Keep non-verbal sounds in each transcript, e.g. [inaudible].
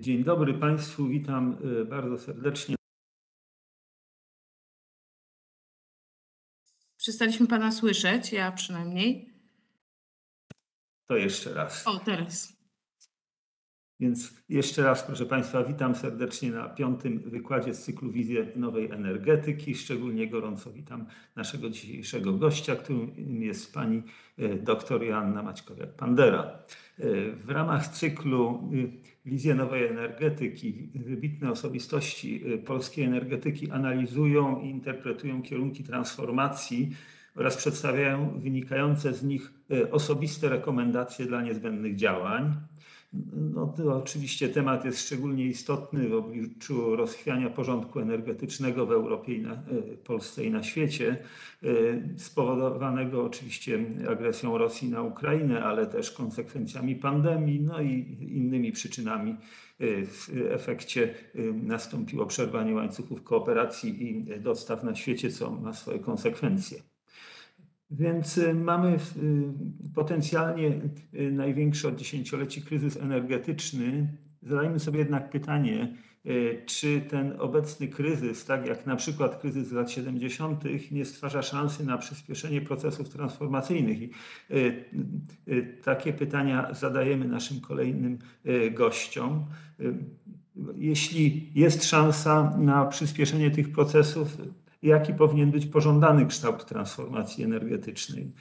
Dzień dobry Państwu, witam bardzo serdecznie. Przestaliśmy Pana słyszeć, ja przynajmniej. To jeszcze raz. O, teraz. Więc jeszcze raz, proszę Państwa, witam serdecznie na piątym wykładzie z cyklu Wizje Nowej Energetyki. Szczególnie gorąco witam naszego dzisiejszego gościa, którym jest pani e, dr Joanna Maćkowiak-Pandera. E, w ramach cyklu e, Wizje Nowej Energetyki wybitne osobistości polskiej energetyki analizują i interpretują kierunki transformacji oraz przedstawiają wynikające z nich osobiste rekomendacje dla niezbędnych działań. No to oczywiście temat jest szczególnie istotny w obliczu rozchwiania porządku energetycznego w Europie i na e, Polsce i na świecie, e, spowodowanego oczywiście agresją Rosji na Ukrainę, ale też konsekwencjami pandemii, no i innymi przyczynami. E, w efekcie nastąpiło przerwanie łańcuchów kooperacji i dostaw na świecie, co ma swoje konsekwencje. Więc y, mamy y, potencjalnie y, największy od dziesięcioleci kryzys energetyczny. Zadajmy sobie jednak pytanie, czy ten obecny kryzys, tak jak na przykład kryzys lat 70., nie stwarza szansy na przyspieszenie procesów transformacyjnych. I takie pytania zadajemy naszym kolejnym gościom. Jeśli jest szansa na przyspieszenie tych procesów, jaki powinien być pożądany kształt transformacji energetycznej.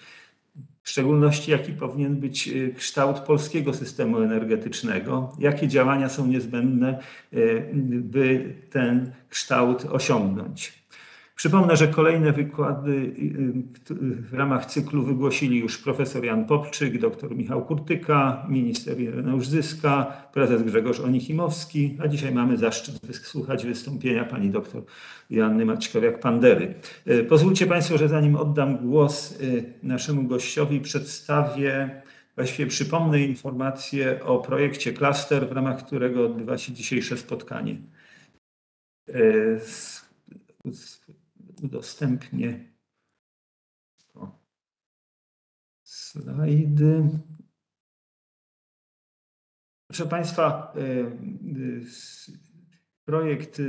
W szczególności, jaki powinien być y, kształt polskiego systemu energetycznego, jakie działania są niezbędne, y, by ten kształt osiągnąć. Przypomnę, że kolejne wykłady y, y, w ramach cyklu wygłosili już profesor Jan Popczyk, dr Michał Kurtyka, minister Ireneusz Zyska, prezes Grzegorz Onichimowski, a dzisiaj mamy zaszczyt wysłuchać wystąpienia pani dr Joanny Maćkowiak-Pandery. Y, pozwólcie Państwo, że zanim oddam głos naszemu gościowi, przedstawię Właściwie przypomnę informację o projekcie Cluster, w ramach którego odbywa się dzisiejsze spotkanie udostępnię slajdy. Proszę Państwa, e, e, projekt e,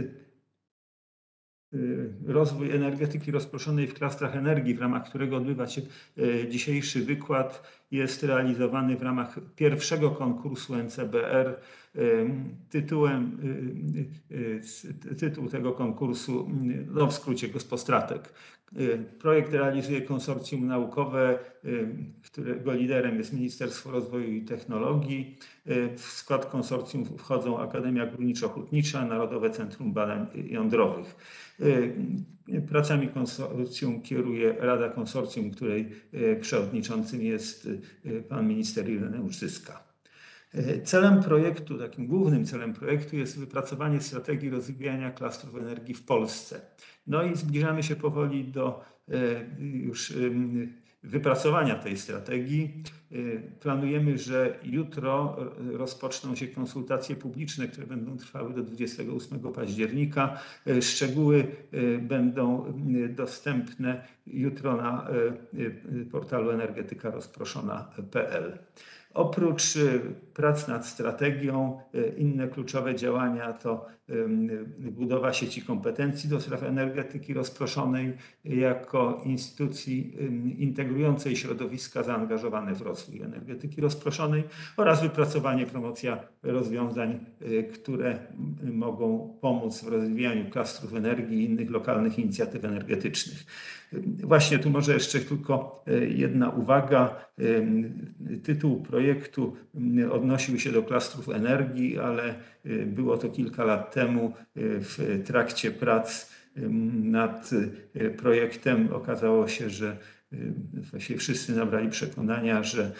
rozwój energetyki rozproszonej w klastrach energii, w ramach którego odbywa się dzisiejszy wykład, jest realizowany w ramach pierwszego konkursu NCBR Tytułem, y, y, y, tytuł tego konkursu, no w skrócie Gospostratek. Projekt realizuje konsorcjum naukowe, którego liderem jest Ministerstwo Rozwoju i Technologii. W skład konsorcjum wchodzą Akademia Górniczo-Hutnicza, Narodowe Centrum Badań Jądrowych. Pracami konsorcjum kieruje Rada Konsorcjum, której przewodniczącym jest pan minister Ireneusz Zyska. Celem projektu, takim głównym celem projektu jest wypracowanie strategii rozwijania klastrów energii w Polsce. No i zbliżamy się powoli do e, już wypracowania tej strategii. E, planujemy, że jutro rozpoczną się konsultacje publiczne, które będą trwały do 28 października. E, szczegóły będą dostępne jutro na portalu energetyka rozproszona.pl. Oprócz y, prac nad strategią, y, inne kluczowe działania to budowa sieci kompetencji do spraw energetyki rozproszonej jako instytucji integrującej środowiska zaangażowane w rozwój energetyki rozproszonej oraz wypracowanie, promocja rozwiązań, y, które mogą pomóc w rozwijaniu klastrów energii i innych lokalnych inicjatyw energetycznych. Właśnie tu może jeszcze tylko jedna uwaga. Tytuł projektu odnosił się do klastrów energii, ale y, było to kilka lat temu y, w trakcie prac nad y, projektem. Okazało się, że właściwie wszyscy nabrali przekonania, że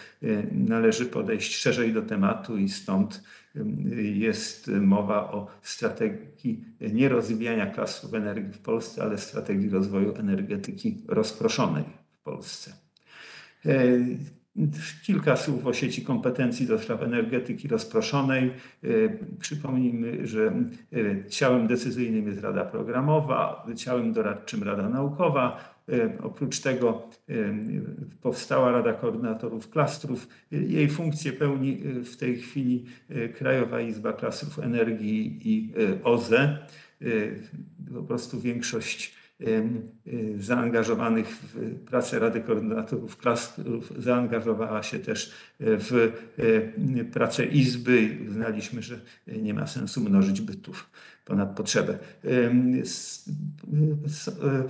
należy podejść szerzej do tematu i stąd jest mowa o strategii nie rozwijania klastrów energii w Polsce, ale strategii rozwoju energetyki rozproszonej w Polsce. Kilka słów o sieci kompetencji do spraw energetyki rozproszonej. E, przypomnijmy, że e, ciałem decyzyjnym jest Rada Programowa, ciałem doradczym Rada Naukowa, Oprócz tego powstała Rada Koordynatorów Klastrów. Jej funkcję pełni w tej chwili Krajowa Izba Klastrów Energii i OZE. Po prostu większość zaangażowanych w pracę Rady Koordynatorów zaangażowała się też w pracę Izby. Uznaliśmy, że nie ma sensu mnożyć bytów ponad potrzebę.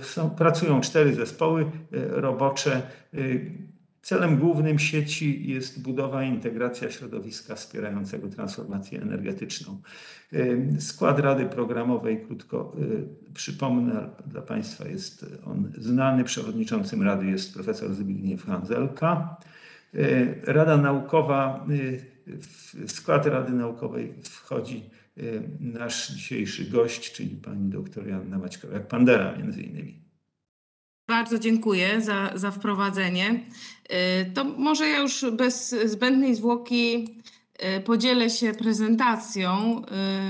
Są, pracują cztery zespoły robocze. Celem głównym sieci jest budowa i integracja środowiska wspierającego transformację energetyczną. Skład Rady Programowej, krótko przypomnę, dla Państwa jest on znany. Przewodniczącym Rady jest profesor Zbigniew Hanzelka. Rada Naukowa, w skład Rady Naukowej wchodzi nasz dzisiejszy gość, czyli pani doktor Joanna Maćkowiak-Pandera między innymi. Bardzo dziękuję za, za wprowadzenie. To może ja już bez zbędnej zwłoki podzielę się prezentacją.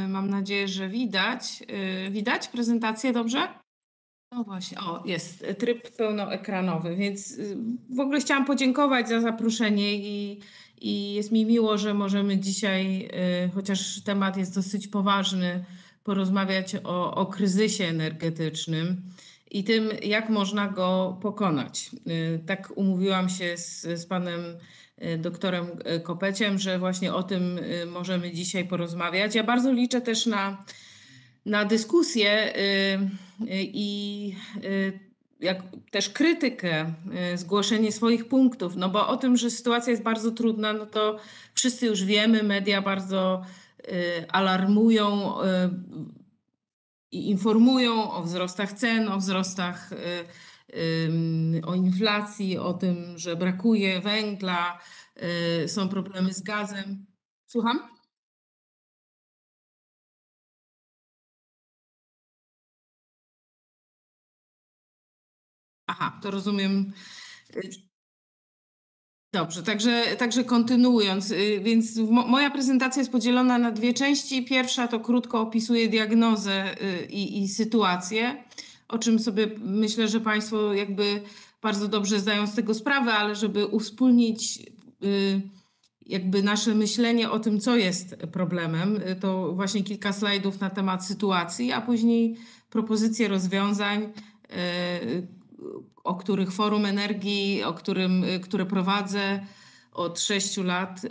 Mam nadzieję, że widać. Widać prezentację dobrze? No właśnie, o jest tryb pełnoekranowy, więc w ogóle chciałam podziękować za zaproszenie i, i jest mi miło, że możemy dzisiaj, chociaż temat jest dosyć poważny, porozmawiać o, o kryzysie energetycznym i tym, jak można go pokonać. Tak umówiłam się z, z panem doktorem Kopeciem, że właśnie o tym możemy dzisiaj porozmawiać. Ja bardzo liczę też na, na dyskusję i jak też krytykę, zgłoszenie swoich punktów, no bo o tym, że sytuacja jest bardzo trudna, no to wszyscy już wiemy, media bardzo alarmują informują o wzrostach cen, o wzrostach, o inflacji, o tym, że brakuje węgla, są problemy z gazem. Słucham? Aha, to rozumiem. Dobrze, także, także kontynuując, więc moja prezentacja jest podzielona na dwie części. Pierwsza to krótko opisuje diagnozę i, i sytuację, o czym sobie myślę, że Państwo jakby bardzo dobrze zdają z tego sprawę, ale żeby uwspólnić jakby nasze myślenie o tym, co jest problemem, to właśnie kilka slajdów na temat sytuacji, a później propozycje rozwiązań, o których Forum Energii, o którym, które prowadzę od sześciu lat,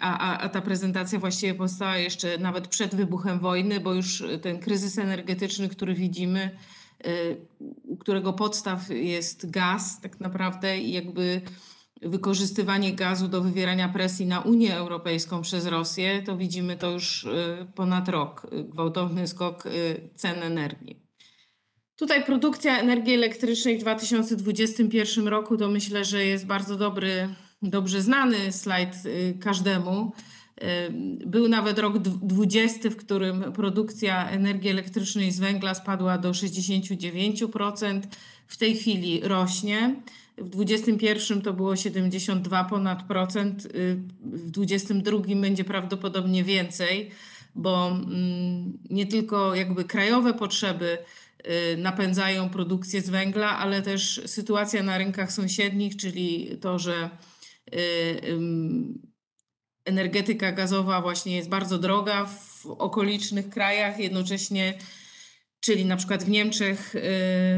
a, a, a ta prezentacja właściwie powstała jeszcze nawet przed wybuchem wojny, bo już ten kryzys energetyczny, który widzimy, u którego podstaw jest gaz tak naprawdę i jakby wykorzystywanie gazu do wywierania presji na Unię Europejską przez Rosję, to widzimy to już ponad rok, gwałtowny skok cen energii. Tutaj produkcja energii elektrycznej w 2021 roku to myślę, że jest bardzo dobry, dobrze znany slajd każdemu. Był nawet rok 20, w którym produkcja energii elektrycznej z węgla spadła do 69%. W tej chwili rośnie. W 2021 to było 72 ponad procent. W 2022 będzie prawdopodobnie więcej, bo nie tylko jakby krajowe potrzeby napędzają produkcję z węgla, ale też sytuacja na rynkach sąsiednich, czyli to, że energetyka gazowa właśnie jest bardzo droga w okolicznych krajach, jednocześnie, czyli na przykład w Niemczech,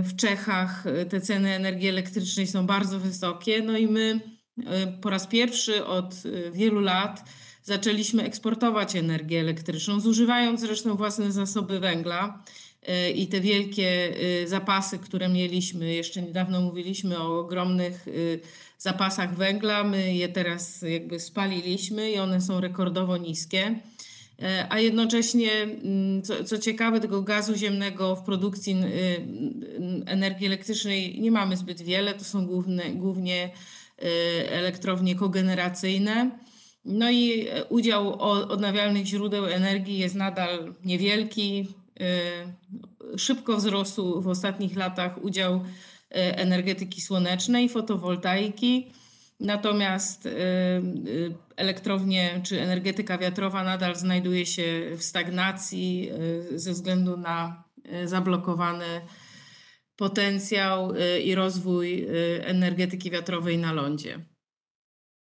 w Czechach te ceny energii elektrycznej są bardzo wysokie. No i my po raz pierwszy od wielu lat zaczęliśmy eksportować energię elektryczną, zużywając zresztą własne zasoby węgla i te wielkie zapasy, które mieliśmy, jeszcze niedawno mówiliśmy o ogromnych zapasach węgla, my je teraz jakby spaliliśmy i one są rekordowo niskie. A jednocześnie, co, co ciekawe, tego gazu ziemnego w produkcji energii elektrycznej nie mamy zbyt wiele. To są główne, głównie elektrownie kogeneracyjne. No i udział odnawialnych źródeł energii jest nadal niewielki. Szybko wzrósł w ostatnich latach udział energetyki słonecznej, fotowoltaiki. Natomiast elektrownie czy energetyka wiatrowa nadal znajduje się w stagnacji ze względu na zablokowane potencjał i rozwój energetyki wiatrowej na lądzie.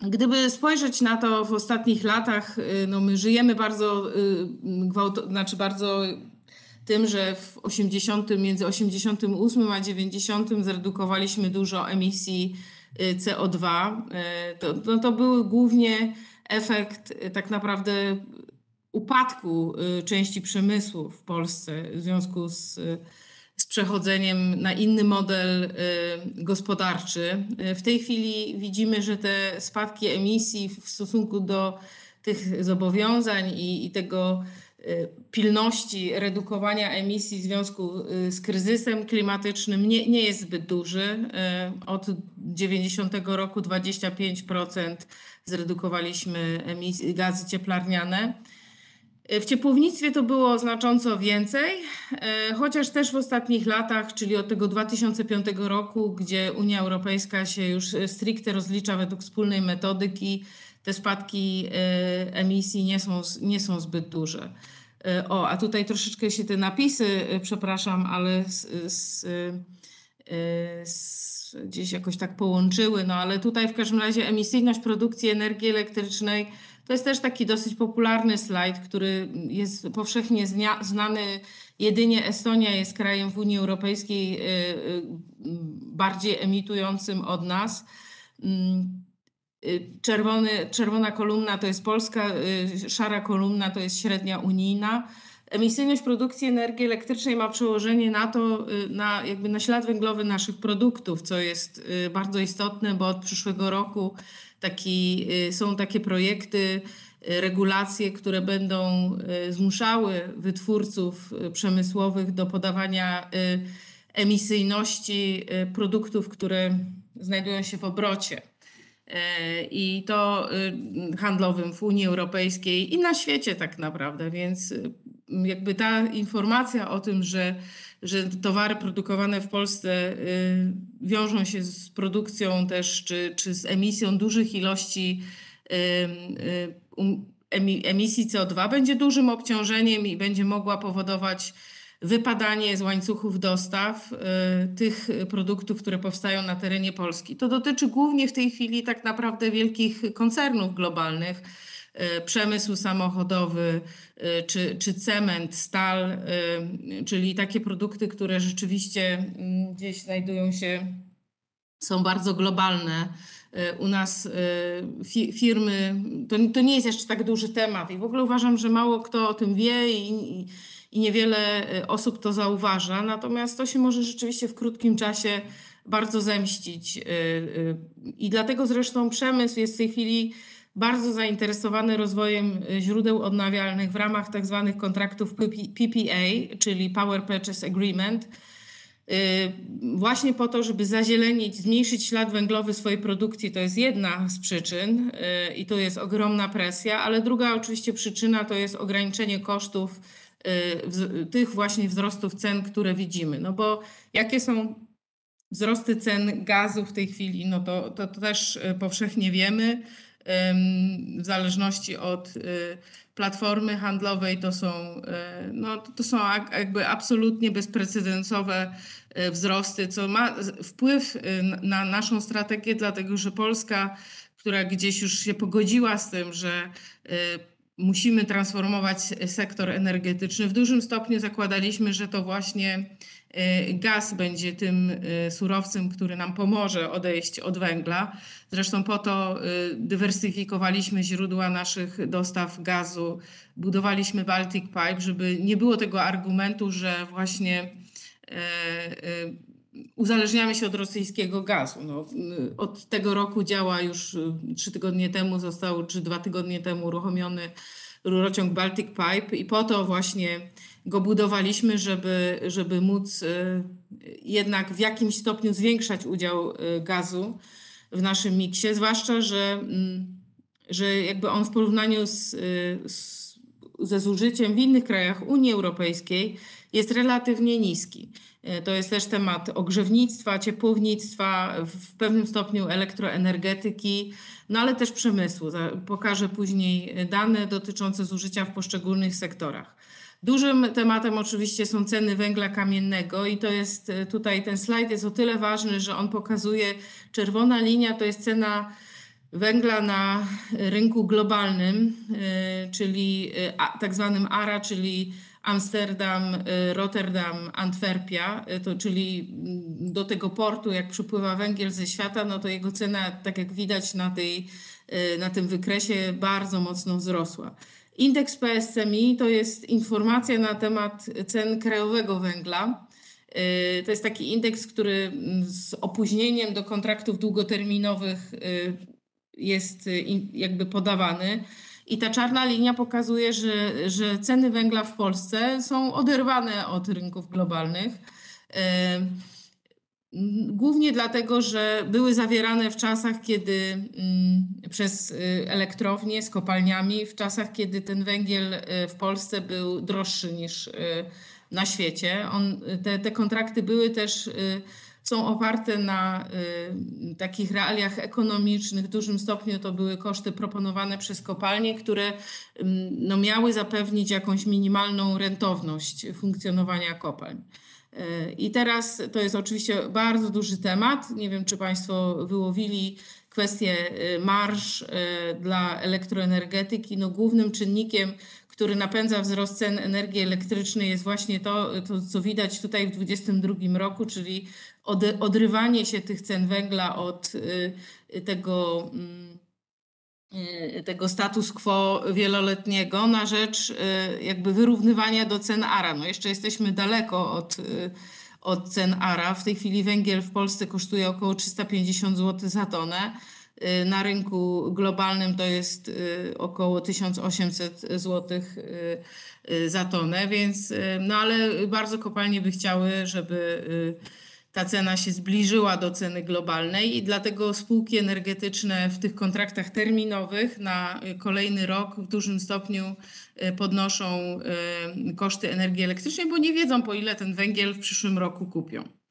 Gdyby spojrzeć na to w ostatnich latach, no my żyjemy bardzo gwałt, znaczy bardzo tym, że w 80, między 88 a 90 zredukowaliśmy dużo emisji CO2. To, no to był głównie efekt tak naprawdę upadku części przemysłu w Polsce w związku z z przechodzeniem na inny model y, gospodarczy. W tej chwili widzimy, że te spadki emisji w stosunku do tych zobowiązań i, i tego y, pilności redukowania emisji w związku y, z kryzysem klimatycznym nie, nie jest zbyt duży. Od 90 roku 25% zredukowaliśmy emisji, gazy cieplarniane. W ciepłownictwie to było znacząco więcej, chociaż też w ostatnich latach, czyli od tego 2005 roku, gdzie Unia Europejska się już stricte rozlicza według wspólnej metodyki, te spadki e, emisji nie są, nie są zbyt duże. O, a tutaj troszeczkę się te napisy, przepraszam, ale z, z, z, gdzieś jakoś tak połączyły, no ale tutaj w każdym razie emisyjność produkcji energii elektrycznej to jest też taki dosyć popularny slajd, który jest powszechnie znany. Jedynie Estonia jest krajem w Unii Europejskiej y, y, bardziej emitującym od nas. Y, czerwony, czerwona kolumna to jest Polska, szara kolumna to jest średnia unijna. Emisyjność produkcji energii elektrycznej ma przełożenie na to, na, jakby na ślad węglowy naszych produktów, co jest bardzo istotne, bo od przyszłego roku taki, y, są takie projekty, y, regulacje, które będą y, zmuszały wytwórców przemysłowych do podawania emisyjności produktów, które znajdują się w obrocie. I to handlowym w Unii Europejskiej i na świecie tak naprawdę, więc jakby ta informacja o tym, że że towary produkowane w Polsce y, wiążą się z produkcją też, czy, czy z emisją dużych ilości y, y, um, emisji CO2, będzie dużym obciążeniem i będzie mogła powodować wypadanie z łańcuchów dostaw tych produktów, które powstają na terenie Polski. To dotyczy głównie w tej chwili tak naprawdę wielkich koncernów globalnych Y, przemysł samochodowy, y, czy, czy cement, stal, y, czyli takie produkty, które rzeczywiście mm, gdzieś znajdują się, są bardzo globalne. U nas firmy, to, to nie jest jeszcze tak duży temat i w ogóle uważam, że mało kto o tym wie i, i niewiele osób to zauważa, natomiast to się może rzeczywiście w krótkim czasie bardzo zemścić. I dlatego zresztą przemysł jest w tej chwili bardzo zainteresowany rozwojem y, źródeł odnawialnych w ramach. Tak kontraktów PPA, czyli Power Purchase Agreement, y, właśnie po to, żeby zazielenić, zmniejszyć ślad węglowy swojej produkcji. To jest jedna z przyczyn y, i to jest ogromna presja, ale druga oczywiście przyczyna to jest ograniczenie kosztów tych właśnie wzrostów cen, które widzimy. No bo jakie są wzrosty cen gazu w tej chwili, no to, to, to też powszechnie wiemy w zależności od y, platformy handlowej to są, y, no, to są jakby absolutnie bezprecedensowe y, wzrosty, co ma wpływ na naszą strategię, dlatego że Polska, która gdzieś już się pogodziła z tym, że musimy transformować sektor energetyczny, w dużym stopniu zakładaliśmy, że to właśnie Y, gaz będzie tym y, surowcem, który nam pomoże odejść od węgla. Zresztą po to y, dywersyfikowaliśmy źródła naszych dostaw gazu, budowaliśmy Baltic Pipe, żeby nie było tego argumentu, że właśnie uzależniamy się od rosyjskiego gazu. No, od tego roku działa już trzy tygodnie temu został, czy dwa tygodnie temu uruchomiony rurociąg Baltic Pipe i po to właśnie go budowaliśmy, żeby, żeby móc y, jednak w jakimś stopniu zwiększać udział y, gazu w naszym miksie, zwłaszcza, że, mm, że jakby on w porównaniu z, y, z, ze zużyciem w innych krajach Unii Europejskiej jest relatywnie niski. To jest też temat ogrzewnictwa, ciepłownictwa, w pewnym stopniu elektroenergetyki, no ale też przemysłu. Pokażę później dane dotyczące zużycia w poszczególnych sektorach. Dużym tematem oczywiście są ceny węgla kamiennego i to jest e, tutaj ten slajd jest o tyle ważny, że on pokazuje czerwona linia to jest cena węgla na rynku globalnym, e, czyli e, tak zwanym ARA, czyli Amsterdam, e, Rotterdam, Antwerpia, e, to czyli mm, do tego portu, jak przypływa węgiel ze świata, no to jego cena, tak jak widać na, tej, e, na tym wykresie, bardzo mocno wzrosła. Indeks PSCMI to jest informacja na temat cen krajowego węgla. To jest taki indeks, który mm, z opóźnieniem do kontraktów długoterminowych jest y, jakby podawany. I ta czarna linia pokazuje, że, że ceny węgla w Polsce są oderwane od rynków globalnych. M, Głównie dlatego, że były zawierane w czasach, kiedy mm, przez y, elektrownie z kopalniami, w czasach, kiedy ten węgiel y, w Polsce był droższy niż y, na świecie. On, te, te kontrakty były też są oparte na y, takich realiach ekonomicznych. W dużym stopniu to były koszty proponowane przez kopalnie, które no, miały zapewnić jakąś minimalną rentowność funkcjonowania kopalń. Y, I teraz to jest oczywiście bardzo duży temat. Nie wiem, czy Państwo wyłowili kwestię y, marż y, dla elektroenergetyki. No, głównym czynnikiem, który napędza wzrost cen energii elektrycznej jest właśnie to, to co widać tutaj w 2022 roku, czyli odrywanie się tych cen węgla od y, tego, mm, y, tego status quo wieloletniego na rzecz y, jakby wyrównywania do cen ARA. No jeszcze jesteśmy daleko od, y, od cen ARA. W tej chwili węgiel w Polsce kosztuje około 350 zł za tonę. Y, Na rynku globalnym to jest y, około 1800 zł y, za tonę, więc no ale bardzo kopalnie by chciały, żeby ta cena się zbliżyła do ceny globalnej i dlatego spółki energetyczne w tych kontraktach terminowych na kolejny rok w dużym stopniu podnoszą koszty energii elektrycznej, bo nie wiedzą po ile ten węgiel w przyszłym roku kupią.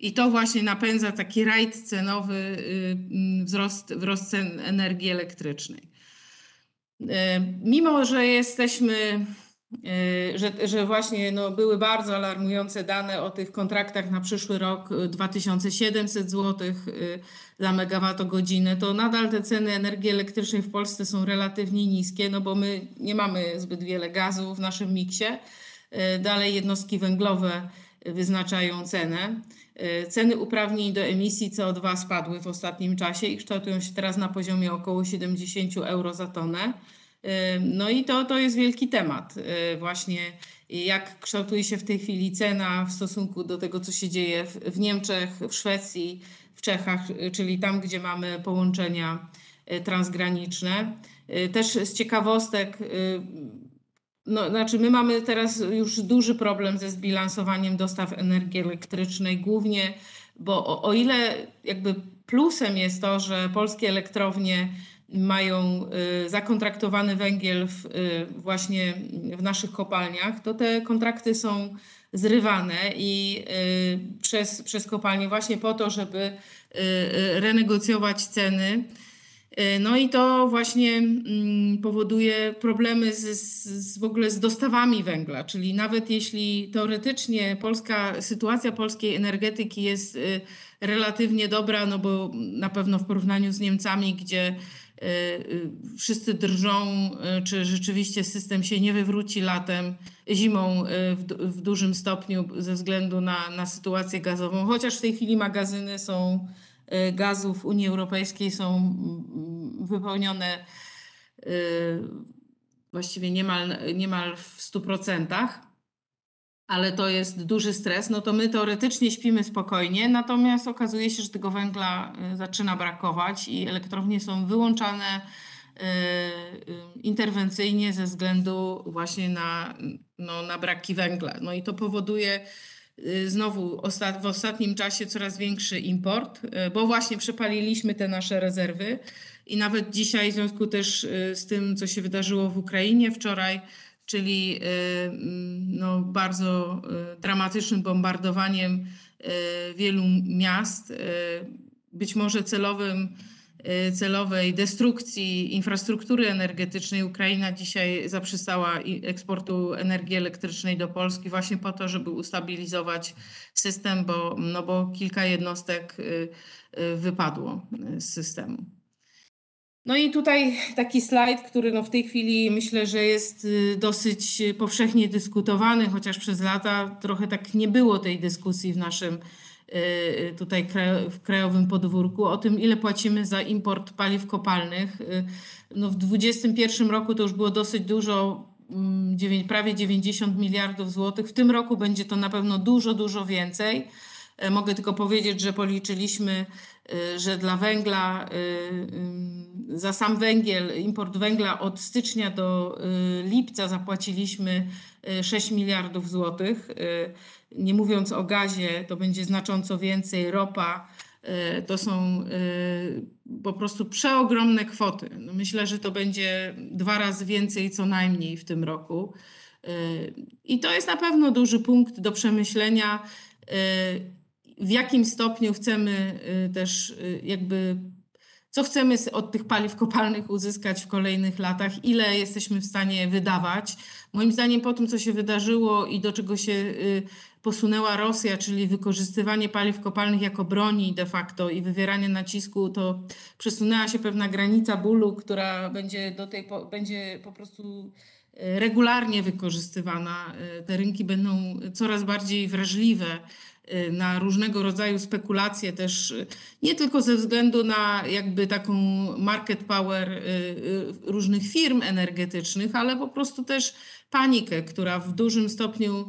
I to właśnie napędza taki rajd cenowy, y, mm, wzrost, wzrost cen energii elektrycznej. Y, Mimo, że jesteśmy, y, że, że właśnie no, były bardzo alarmujące dane o tych kontraktach na przyszły rok y, 2700 zł za megawattogodzinę, to nadal te ceny energii elektrycznej w Polsce są relatywnie niskie, no bo my nie mamy zbyt wiele gazu w naszym miksie. Dalej jednostki węglowe wyznaczają cenę. Y, Ceny uprawnień do emisji CO2 spadły w ostatnim czasie i kształtują się teraz na poziomie około 70 euro za tonę. Y, No i to, to jest wielki temat. y, Właśnie jak kształtuje się w tej chwili cena w stosunku do tego, co się dzieje w, w Niemczech, w Szwecji, w Czechach, czyli tam, gdzie mamy połączenia transgraniczne. Też z ciekawostek, no, znaczy my mamy teraz już duży problem ze zbilansowaniem dostaw energii elektrycznej, głównie, bo o, o ile jakby plusem jest to, że polskie elektrownie mają y, zakontraktowany węgiel w, y, właśnie w naszych kopalniach, to te kontrakty są zrywane i y, przez, przez kopalnie właśnie po to, żeby y, y, renegocjować ceny. Y, No i to właśnie mm, powoduje problemy z, z, w ogóle z dostawami węgla, czyli nawet jeśli teoretycznie polska sytuacja polskiej energetyki jest y, relatywnie dobra, no bo na pewno w porównaniu z Niemcami, gdzie y, y, wszyscy drżą, czy rzeczywiście system się nie wywróci latem, zimą w, w dużym stopniu ze względu na, na sytuację gazową, chociaż w tej chwili magazyny są gazu w Unii Europejskiej są mm, wypełnione y, właściwie niemal, niemal w 100%, ale to jest duży stres, no to my teoretycznie śpimy spokojnie, natomiast okazuje się, że tego węgla y, zaczyna brakować i elektrownie są wyłączane y, y, interwencyjnie ze względu właśnie na, no, na braki węgla. No i to powoduje y, znowu osta- w ostatnim czasie coraz większy import, y, bo właśnie przepaliliśmy te nasze rezerwy i nawet dzisiaj w związku też y, z tym, co się wydarzyło w Ukrainie wczoraj, czyli y, mm, no, bardzo y, dramatycznym bombardowaniem y, wielu miast, y, być może celowym y, celowej destrukcji infrastruktury energetycznej Ukraina dzisiaj zaprzestała eksportu energii elektrycznej do Polski właśnie po to, żeby ustabilizować system, bo, no bo kilka jednostek y, y, wypadło y, z systemu. No i tutaj taki slajd, który no w tej chwili myślę, że jest y, dosyć y, powszechnie dyskutowany, chociaż przez lata trochę tak nie było tej dyskusji w naszym y, tutaj kraj- w krajowym podwórku o tym, ile płacimy za import paliw kopalnych. Y, No w 2021 roku to już było dosyć dużo, mm, prawie 90 miliardów złotych. W tym roku będzie to na pewno dużo, dużo więcej. E, Mogę tylko powiedzieć, że policzyliśmy, y, że dla węgla, y, y, za sam węgiel, import węgla od stycznia do y, lipca zapłaciliśmy y, 6 miliardów złotych. Nie mówiąc o gazie, to będzie znacząco więcej. Ropa y, to są y, po prostu przeogromne kwoty. No myślę, że to będzie dwa razy więcej co najmniej w tym roku. Y, I to jest na pewno duży punkt do przemyślenia, w jakim stopniu chcemy też jakby, co chcemy od tych paliw kopalnych uzyskać w kolejnych latach, ile jesteśmy w stanie wydawać. Moim zdaniem po tym, co się wydarzyło i do czego się posunęła Rosja, czyli wykorzystywanie paliw kopalnych jako broni de facto i wywieranie nacisku, to przesunęła się pewna granica bólu, która będzie do tej po, będzie po prostu y, regularnie wykorzystywana. Y, Te rynki będą coraz bardziej wrażliwe na różnego rodzaju spekulacje też y, nie tylko ze względu na jakby taką market power y, y, różnych firm energetycznych, ale po prostu też panikę, która w dużym stopniu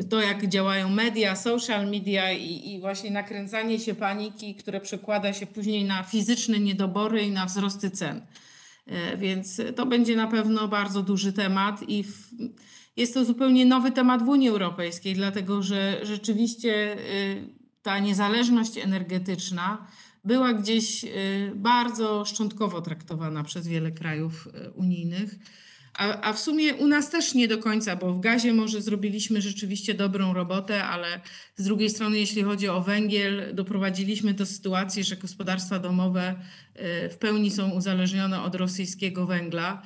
y, to jak działają media, social media i, i właśnie nakręcanie się paniki, które przekłada się później na fizyczne niedobory i na wzrosty cen. E, Więc to będzie na pewno bardzo duży temat i w, jest to zupełnie nowy temat w Unii Europejskiej, dlatego że rzeczywiście y, ta niezależność energetyczna była gdzieś y, bardzo szczątkowo traktowana przez wiele krajów y, unijnych. A, a w sumie u nas też nie do końca, bo w gazie może zrobiliśmy rzeczywiście dobrą robotę, ale z drugiej strony, jeśli chodzi o węgiel, doprowadziliśmy do sytuacji, że gospodarstwa domowe w pełni są uzależnione od rosyjskiego węgla.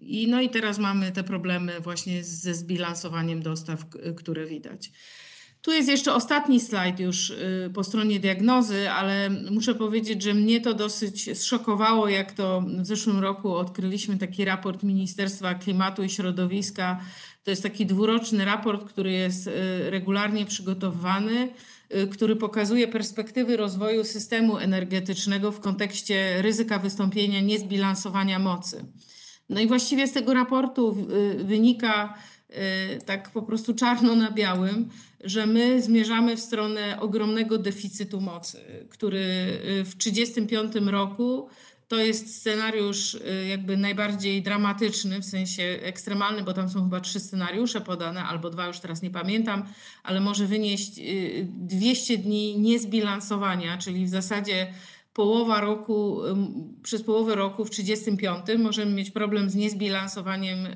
I no i teraz mamy te problemy właśnie ze zbilansowaniem dostaw, które widać. Tu jest jeszcze ostatni slajd już y, po stronie diagnozy, ale muszę powiedzieć, że mnie to dosyć zszokowało, jak to w zeszłym roku odkryliśmy taki raport Ministerstwa Klimatu i Środowiska. To jest taki dwuroczny raport, który jest y, regularnie przygotowywany, który pokazuje perspektywy rozwoju systemu energetycznego w kontekście ryzyka wystąpienia niezbilansowania mocy. No i właściwie z tego raportu y, wynika y, tak po prostu czarno na białym, że my zmierzamy w stronę ogromnego deficytu mocy, który y, w 1935 roku to jest scenariusz y, jakby najbardziej dramatyczny, w sensie ekstremalny, bo tam są chyba trzy scenariusze podane, albo dwa, już teraz nie pamiętam, ale może wynieść y, 200 dni niezbilansowania, czyli w zasadzie połowa roku, przez połowę roku w 35 możemy mieć problem z niezbilansowaniem y,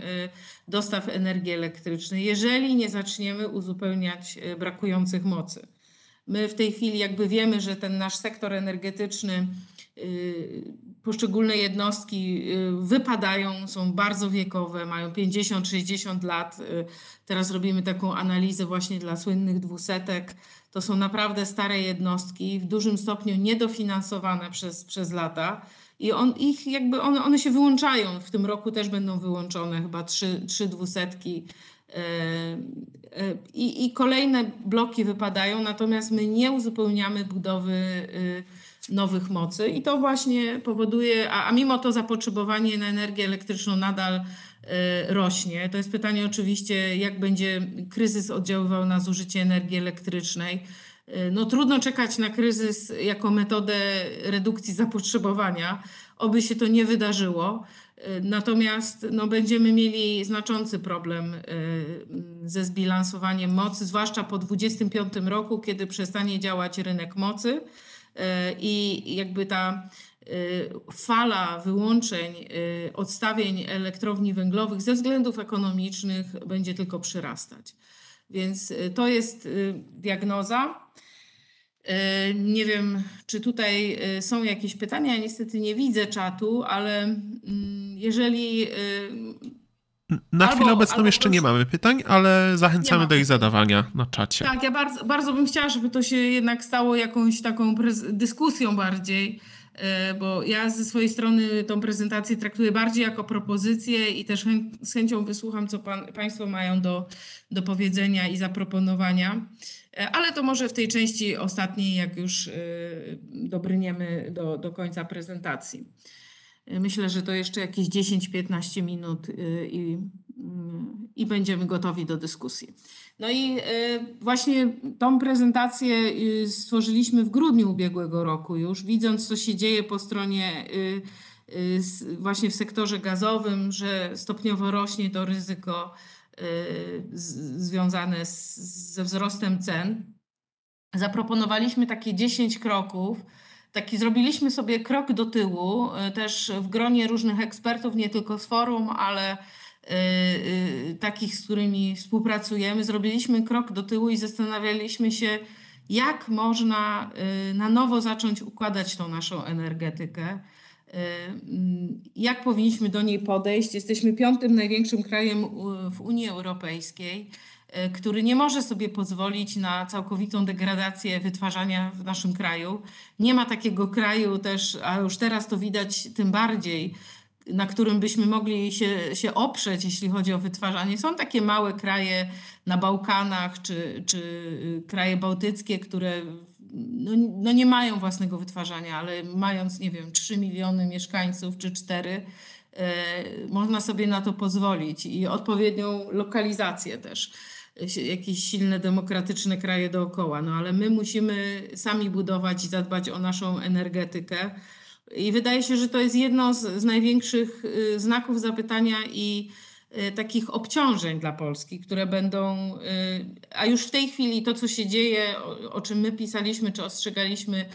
dostaw energii elektrycznej, jeżeli nie zaczniemy uzupełniać y, brakujących mocy. My w tej chwili jakby wiemy, że ten nasz sektor energetyczny, y, poszczególne jednostki y, wypadają, są bardzo wiekowe, mają 50-60 lat. Y, Teraz robimy taką analizę właśnie dla słynnych dwusetek. To są naprawdę stare jednostki, w dużym stopniu niedofinansowane przez, przez lata. I on, ich jakby one, one się wyłączają. W tym roku też będą wyłączone chyba trzy, trzy dwusetki. E, I, I kolejne bloki wypadają, natomiast my nie uzupełniamy budowy y, nowych mocy i to właśnie powoduje, a, a mimo to zapotrzebowanie na energię elektryczną nadal y, rośnie. To jest pytanie oczywiście, jak będzie kryzys oddziaływał na zużycie energii elektrycznej. Y, No trudno czekać na kryzys jako metodę redukcji zapotrzebowania, oby się to nie wydarzyło. Y, Natomiast no, będziemy mieli znaczący problem ze zbilansowaniem mocy, zwłaszcza po 2025 roku, kiedy przestanie działać rynek mocy i jakby ta y, fala wyłączeń, y, odstawień elektrowni węglowych ze względów ekonomicznych będzie tylko przyrastać. Więc y, to jest diagnoza. Nie wiem, czy tutaj są jakieś pytania. Ja niestety nie widzę czatu, ale mm, jeżeli. Na Albo- chwilę obecną jeszcze nie mamy pytań, ale zachęcamy ma do ich zadawania na czacie. Tak, ja bardzo, bardzo bym chciała, żeby to się jednak stało jakąś taką dyskusją bardziej, e, bo ja ze swojej strony tą prezentację traktuję bardziej jako propozycję i też chę- z chęcią wysłucham, co pan, Państwo mają do, do powiedzenia i zaproponowania. E, Ale to może w tej części ostatniej, jak już e, dobrniemy do, do końca prezentacji. Myślę, że to jeszcze jakieś 10-15 minut e, i, mm, i będziemy gotowi do dyskusji. No i e, właśnie tą prezentację y, stworzyliśmy w grudniu ubiegłego roku już, widząc co się dzieje po stronie y, y, właśnie w sektorze gazowym, że stopniowo rośnie to ryzyko y, związane z, ze wzrostem cen. Zaproponowaliśmy takie 10 kroków. Taki zrobiliśmy sobie krok do tyłu, y, też w gronie różnych ekspertów, nie tylko z forum, ale y, y, takich, z którymi współpracujemy. Zrobiliśmy krok do tyłu i zastanawialiśmy się, jak można na nowo zacząć układać tą naszą energetykę. mm, Jak powinniśmy do niej podejść? Jesteśmy piątym największym krajem w Unii Europejskiej który nie może sobie pozwolić na całkowitą degradację wytwarzania w naszym kraju. Nie ma takiego kraju też, a już teraz to widać tym bardziej, na którym byśmy mogli się, się oprzeć, jeśli chodzi o wytwarzanie. Są takie małe kraje na Bałkanach czy, czy y, kraje bałtyckie, które no, no nie mają własnego wytwarzania, ale mając, nie wiem, 3 miliony mieszkańców czy 4, e, można sobie na to pozwolić i odpowiednią lokalizację też jakieś silne demokratyczne kraje dookoła. No ale my musimy sami budować i zadbać o naszą energetykę. I wydaje się, że to jest jedno z, z największych y, znaków zapytania i y, takich obciążeń dla Polski, które będą, y, a już w tej chwili to, co się dzieje, o, o czym my pisaliśmy czy ostrzegaliśmy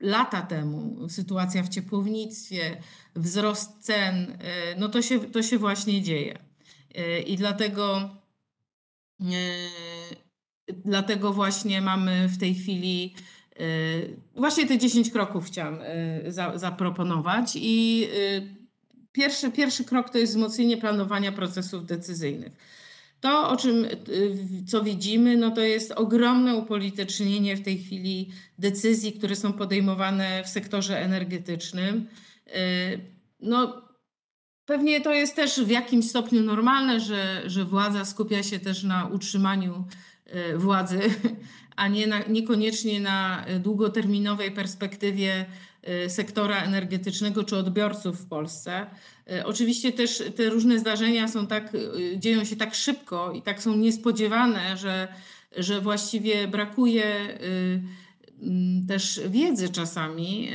lata temu, sytuacja w ciepłownictwie, wzrost cen, no to się, to się właśnie dzieje. I dlatego Dlatego właśnie mamy w tej chwili yy, właśnie te 10 kroków chciałam yy, za, zaproponować i yy, pierwszy, pierwszy krok to jest wzmocnienie planowania procesów decyzyjnych. To, o czym, yy, co widzimy, no to jest ogromne upolitycznienie w tej chwili decyzji, które są podejmowane w sektorze energetycznym. Yy, No, Pewnie to jest też w jakimś stopniu normalne, że, że władza skupia się też na utrzymaniu e, władzy, [laughs] a nie na, niekoniecznie na długoterminowej perspektywie e, sektora energetycznego czy odbiorców w Polsce. E, Oczywiście też te różne zdarzenia są tak, dzieją się tak szybko i tak są niespodziewane, że, że właściwie brakuje też wiedzy czasami,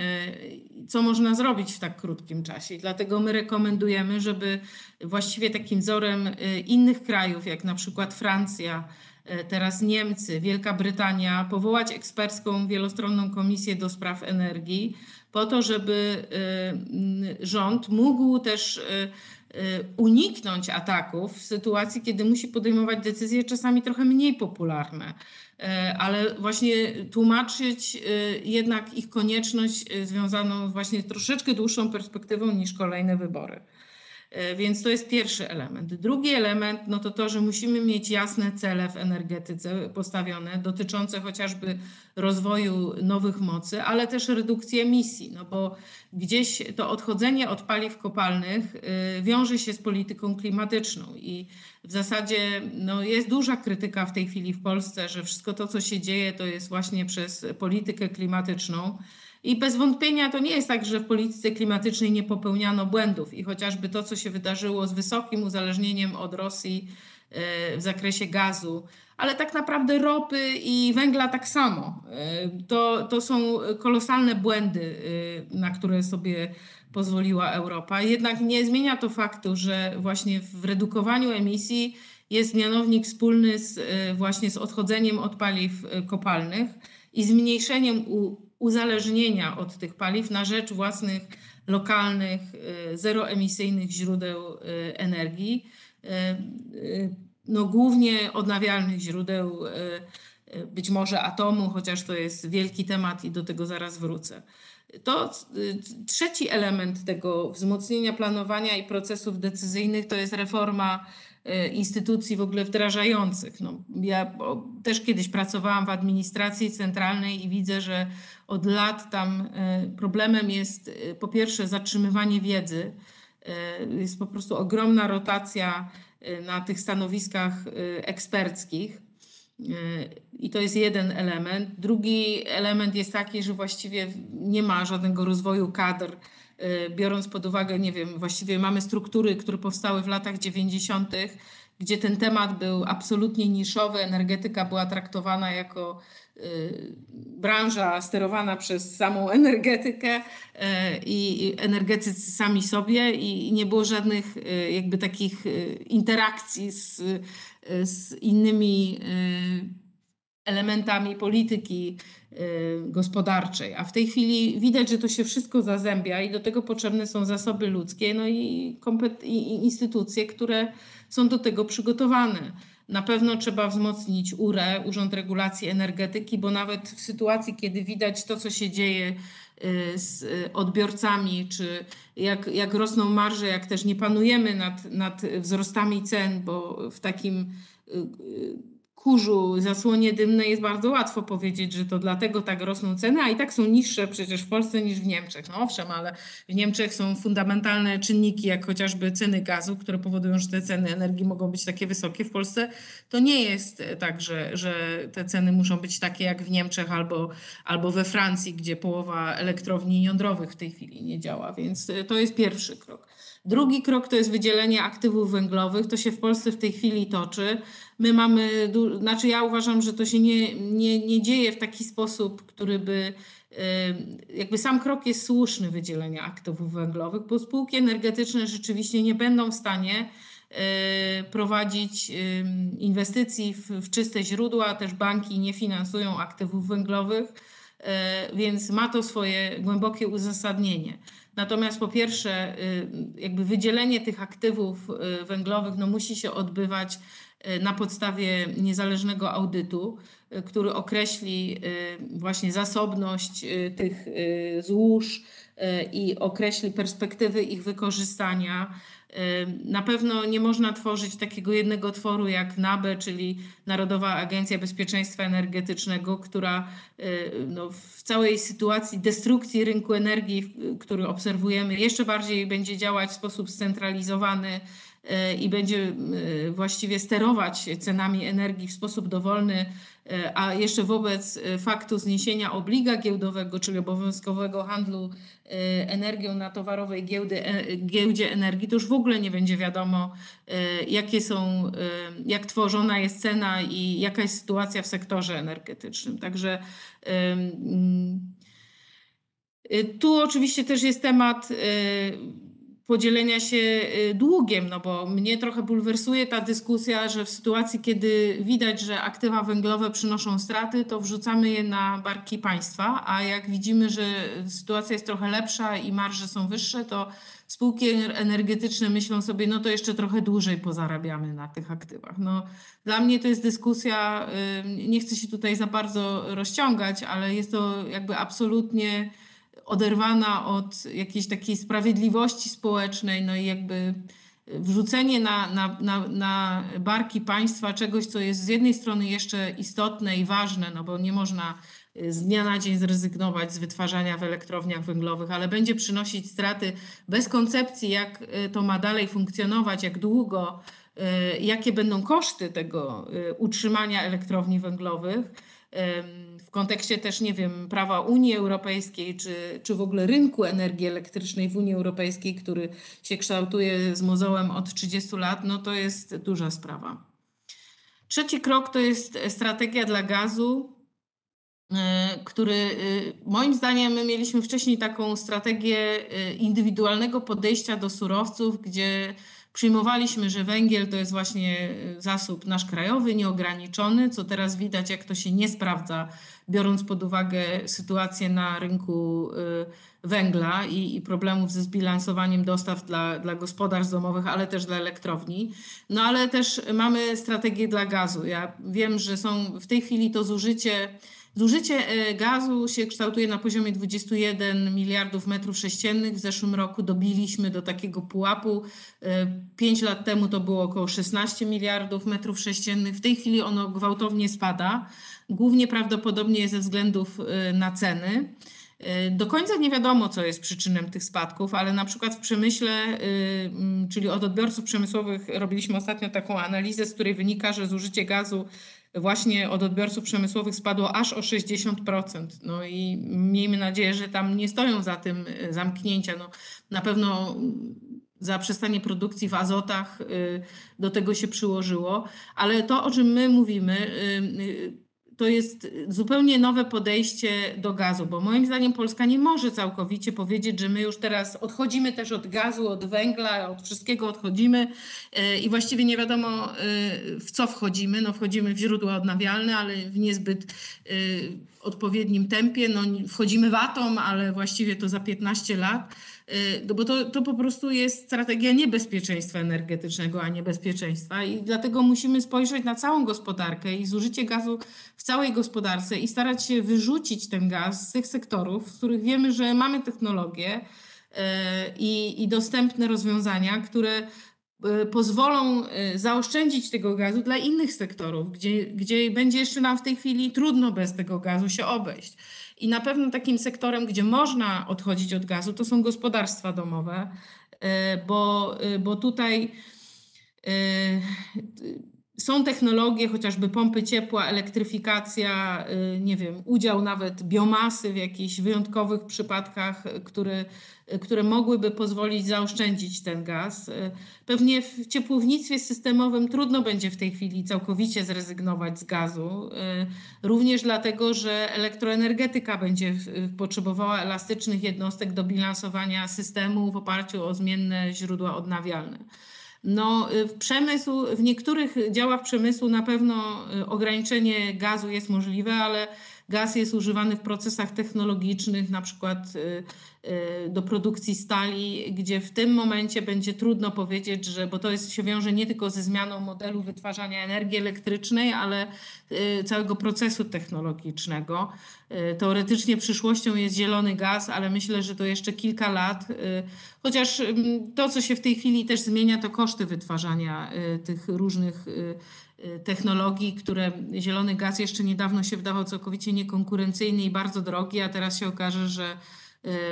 co można zrobić w tak krótkim czasie. Dlatego my rekomendujemy, żeby właściwie takim wzorem e, innych krajów, jak na przykład Francja, e, teraz Niemcy, Wielka Brytania, powołać ekspercką wielostronną komisję do spraw energii, po to, żeby mm, rząd mógł też uniknąć ataków w sytuacji, kiedy musi podejmować decyzje czasami trochę mniej popularne ale właśnie tłumaczyć e, jednak ich konieczność e, związaną właśnie z troszeczkę dłuższą perspektywą niż kolejne wybory. E, Więc to jest pierwszy element. Drugi element no to to, że musimy mieć jasne cele w energetyce postawione, dotyczące chociażby rozwoju nowych mocy, ale też redukcji emisji, no bo gdzieś to odchodzenie od paliw kopalnych y, wiąże się z polityką klimatyczną i w zasadzie no, jest duża krytyka w tej chwili w Polsce, że wszystko to, co się dzieje, to jest właśnie przez politykę klimatyczną. I bez wątpienia to nie jest tak, że w polityce klimatycznej nie popełniano błędów i chociażby to, co się wydarzyło z wysokim uzależnieniem od Rosji e, w zakresie gazu, ale tak naprawdę ropy i węgla tak samo. E, To, to są kolosalne błędy, e, na które sobie pozwoliła Europa. Jednak nie zmienia to faktu, że właśnie w redukowaniu emisji jest mianownik wspólny z, właśnie z odchodzeniem od paliw kopalnych i zmniejszeniem u, uzależnienia od tych paliw na rzecz własnych lokalnych, e, zeroemisyjnych źródeł e, energii. E, No, głównie odnawialnych źródeł y, być może atomu, chociaż to jest wielki temat i do tego zaraz wrócę. To y, trzeci element tego wzmocnienia planowania i procesów decyzyjnych to jest reforma y, instytucji w ogóle wdrażających. No, ja też kiedyś pracowałam w administracji centralnej i widzę, że od lat tam y, problemem jest y, po pierwsze zatrzymywanie wiedzy. Y, Jest po prostu ogromna rotacja y, na tych stanowiskach y, eksperckich. Y, I to jest jeden element. Drugi element jest taki, że właściwie nie ma żadnego rozwoju kadr, y, biorąc pod uwagę, nie wiem, właściwie mamy struktury, które powstały w latach 90., gdzie ten temat był absolutnie niszowy, energetyka była traktowana jako y, branża sterowana przez samą energetykę y, i energetycy sami sobie i nie było żadnych y, jakby takich y, interakcji z, y, z innymi y, elementami polityki y, gospodarczej. A w tej chwili widać, że to się wszystko zazębia i do tego potrzebne są zasoby ludzkie no i, i instytucje, które są do tego przygotowane. Na pewno trzeba wzmocnić URE, Urząd Regulacji Energetyki, bo nawet w sytuacji, kiedy widać to, co się dzieje y, z odbiorcami, czy jak, jak rosną marże, jak też nie panujemy nad, nad wzrostami cen, bo w takim y, kurzu, zasłonie dymnej jest bardzo łatwo powiedzieć, że to dlatego tak rosną ceny, a i tak są niższe przecież w Polsce niż w Niemczech. No owszem, ale w Niemczech są fundamentalne czynniki, jak chociażby ceny gazu, które powodują, że te ceny energii mogą być takie wysokie. W Polsce to nie jest e, tak, że, że te ceny muszą być takie jak w Niemczech albo, albo we Francji, gdzie połowa elektrowni jądrowych w tej chwili nie działa, więc e, to jest pierwszy krok. Drugi krok to jest wydzielenie aktywów węglowych. To się w Polsce w tej chwili toczy. My mamy, znaczy ja uważam, że to się nie, nie, nie dzieje w taki sposób, który by jakby sam krok jest słuszny wydzielenia aktywów węglowych, bo spółki energetyczne rzeczywiście nie będą w stanie y, prowadzić inwestycji w, w czyste źródła, też banki nie finansują aktywów węglowych, y, więc ma to swoje głębokie uzasadnienie. Natomiast po pierwsze, y, jakby wydzielenie tych aktywów y, węglowych no, musi się odbywać y, na podstawie niezależnego audytu, który określi właśnie zasobność tych złóż i określi perspektywy ich wykorzystania. Na pewno nie można tworzyć takiego jednego tworu jak NABE, czyli Narodowa Agencja Bezpieczeństwa Energetycznego, która y, no, w całej sytuacji destrukcji rynku energii, który obserwujemy, jeszcze bardziej będzie działać w sposób scentralizowany y, i będzie y, właściwie sterować cenami energii w sposób dowolny, a jeszcze wobec y, faktu zniesienia obliga giełdowego, czyli obowiązkowego handlu y, energią na towarowej giełdy, e- giełdzie energii, to już w ogóle nie będzie wiadomo, jakie są, jak tworzona jest cena i jaka jest sytuacja w sektorze energetycznym. Także y, tu oczywiście też jest temat podzielenia się y, długiem, no bo mnie trochę bulwersuje ta dyskusja, że w sytuacji, kiedy widać, że aktywa węglowe przynoszą straty, to wrzucamy je na barki państwa, a jak widzimy, że sytuacja jest trochę lepsza i marże są wyższe, to spółki ener- energetyczne myślą sobie, no to jeszcze trochę dłużej pozarabiamy na tych aktywach. No, dla mnie to jest dyskusja, y, nie chcę się tutaj za bardzo rozciągać, ale jest to jakby absolutnie oderwana od jakiejś takiej sprawiedliwości społecznej, no i jakby wrzucenie na, na, na, na barki państwa czegoś, co jest z jednej strony jeszcze istotne i ważne, no bo nie można y, z dnia na dzień zrezygnować z wytwarzania w elektrowniach węglowych, ale będzie przynosić straty bez koncepcji, jak y, to ma dalej funkcjonować, jak długo, y, jakie będą koszty tego utrzymania elektrowni węglowych. Kontekście też, nie wiem, prawa Unii Europejskiej, czy, czy w ogóle rynku energii elektrycznej w Unii Europejskiej, który się kształtuje z mozołem od 30 lat, no to jest duża sprawa. Trzeci krok to jest strategia dla gazu, y, który y, moim zdaniem my mieliśmy wcześniej taką strategię y, indywidualnego podejścia do surowców, gdzie Przyjmowaliśmy, że węgiel to jest właśnie zasób nasz krajowy, nieograniczony, co teraz widać, jak to się nie sprawdza, biorąc pod uwagę sytuację na rynku y, węgla i, i problemów ze zbilansowaniem dostaw dla, dla gospodarstw domowych, ale też dla elektrowni. No ale też mamy strategię dla gazu. Ja wiem, że są w tej chwili to zużycie Zużycie e, gazu się kształtuje na poziomie 21 miliardów metrów sześciennych. W zeszłym roku dobiliśmy do takiego pułapu. E, pięć lat temu to było około 16 miliardów metrów sześciennych. W tej chwili ono gwałtownie spada. Głównie prawdopodobnie ze względów e, na ceny. Do końca nie wiadomo, co jest przyczyną tych spadków, ale na przykład w przemyśle, czyli od odbiorców przemysłowych, robiliśmy ostatnio taką analizę, z której wynika, że zużycie gazu właśnie od odbiorców przemysłowych spadło aż o 60%. No i miejmy nadzieję, że tam nie stoją za tym y, zamknięcia. No, na pewno zaprzestanie produkcji w azotach y, do tego się przyłożyło, ale to, o czym my mówimy, y, to jest zupełnie nowe podejście do gazu, bo moim zdaniem Polska nie może całkowicie powiedzieć, że my już teraz odchodzimy też od gazu, od węgla, od wszystkiego odchodzimy e, i właściwie nie wiadomo e, w co wchodzimy. No wchodzimy w źródła odnawialne, ale w niezbyt odpowiednim tempie. No wchodzimy w atom, ale właściwie to za 15 lat. Y, no bo to, to po prostu jest strategia niebezpieczeństwa energetycznego, a nie bezpieczeństwa i dlatego musimy spojrzeć na całą gospodarkę i zużycie gazu w całej gospodarce i starać się wyrzucić ten gaz z tych sektorów, w których wiemy, że mamy technologię y, i, i dostępne rozwiązania, które y, pozwolą zaoszczędzić tego gazu dla innych sektorów, gdzie, gdzie będzie jeszcze nam w tej chwili trudno bez tego gazu się obejść. I na pewno takim sektorem, gdzie można odchodzić od gazu, to są gospodarstwa domowe, e, bo, e, bo tutaj e, są technologie, chociażby pompy ciepła, elektryfikacja, nie wiem, udział nawet biomasy w jakichś wyjątkowych przypadkach, który które mogłyby pozwolić zaoszczędzić ten gaz. Pewnie w ciepłownictwie systemowym trudno będzie w tej chwili całkowicie zrezygnować z gazu, również dlatego, że elektroenergetyka będzie potrzebowała elastycznych jednostek do bilansowania systemu w oparciu o zmienne źródła odnawialne. No, w przemysł, w niektórych działach przemysłu na pewno ograniczenie gazu jest możliwe, ale Gaz jest używany w procesach technologicznych, na przykład y, y, do produkcji stali, gdzie w tym momencie będzie trudno powiedzieć, że, bo to jest, się wiąże nie tylko ze zmianą modelu wytwarzania energii elektrycznej, ale y, całego procesu technologicznego. Teoretycznie przyszłością jest zielony gaz, ale myślę, że to jeszcze kilka lat, chociaż mm, to, co się w tej chwili też zmienia, to koszty wytwarzania tych różnych technologii, które zielony gaz jeszcze niedawno się wydawał całkowicie niekonkurencyjny i bardzo drogi, a teraz się okaże, że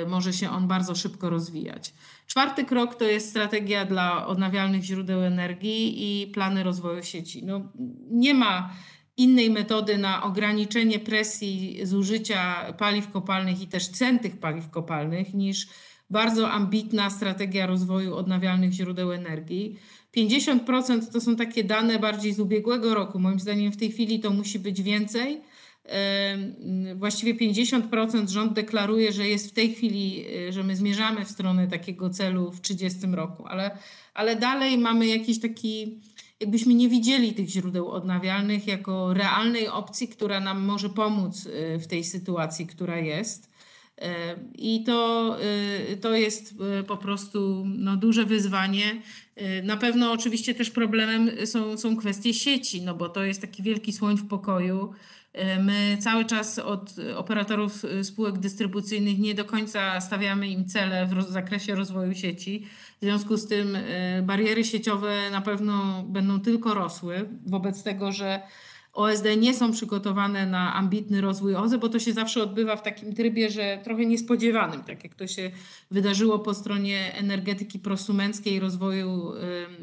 y, może się on bardzo szybko rozwijać. Czwarty krok to jest strategia dla odnawialnych źródeł energii i plany rozwoju sieci. No, nie ma innej metody na ograniczenie presji zużycia paliw kopalnych i też cen tych paliw kopalnych niż bardzo ambitna strategia rozwoju odnawialnych źródeł energii. 50% to są takie dane bardziej z ubiegłego roku. Moim zdaniem w tej chwili to musi być więcej. Właściwie 50% rząd deklaruje, że jest w tej chwili, e, że my zmierzamy w stronę takiego celu w 30 roku, ale, ale dalej mamy jakiś taki, jakbyśmy nie widzieli tych źródeł odnawialnych jako realnej opcji, która nam może pomóc e, w tej sytuacji, która jest. I to, y, to jest y, po prostu no, duże wyzwanie. Na pewno oczywiście też problemem są, są kwestie sieci, no bo to jest taki wielki słoń w pokoju. My cały czas od operatorów spółek dystrybucyjnych nie do końca stawiamy im cele w zakresie rozwoju sieci. W związku z tym bariery sieciowe na pewno będą tylko rosły wobec tego, że OSD nie są przygotowane na ambitny rozwój OZE, bo to się zawsze odbywa w takim trybie, że trochę niespodziewanym, tak jak to się wydarzyło po stronie energetyki prosumenckiej, rozwoju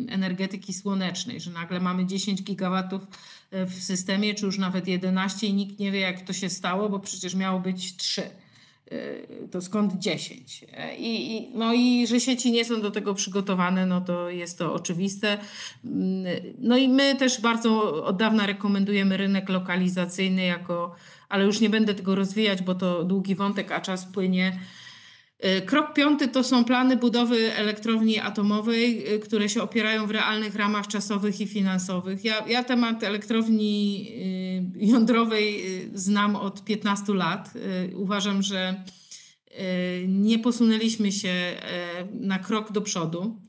energetyki słonecznej, że nagle mamy 10 gigawatów e, w systemie, czy już nawet 11 i nikt nie wie, jak to się stało, bo przecież miało być 3. Y, to skąd 10? I, I, no i że sieci nie są do tego przygotowane, no to jest to oczywiste. Mm, no i my też bardzo od dawna rekomendujemy rynek lokalizacyjny jako, ale już nie będę tego rozwijać, bo to długi wątek, a czas płynie. Y, Krok piąty to są plany budowy elektrowni atomowej, y, które się opierają w realnych ramach czasowych i finansowych. Ja, ja temat elektrowni y, jądrowej znam od 15 lat. Uważam, że nie posunęliśmy się e, na krok do przodu.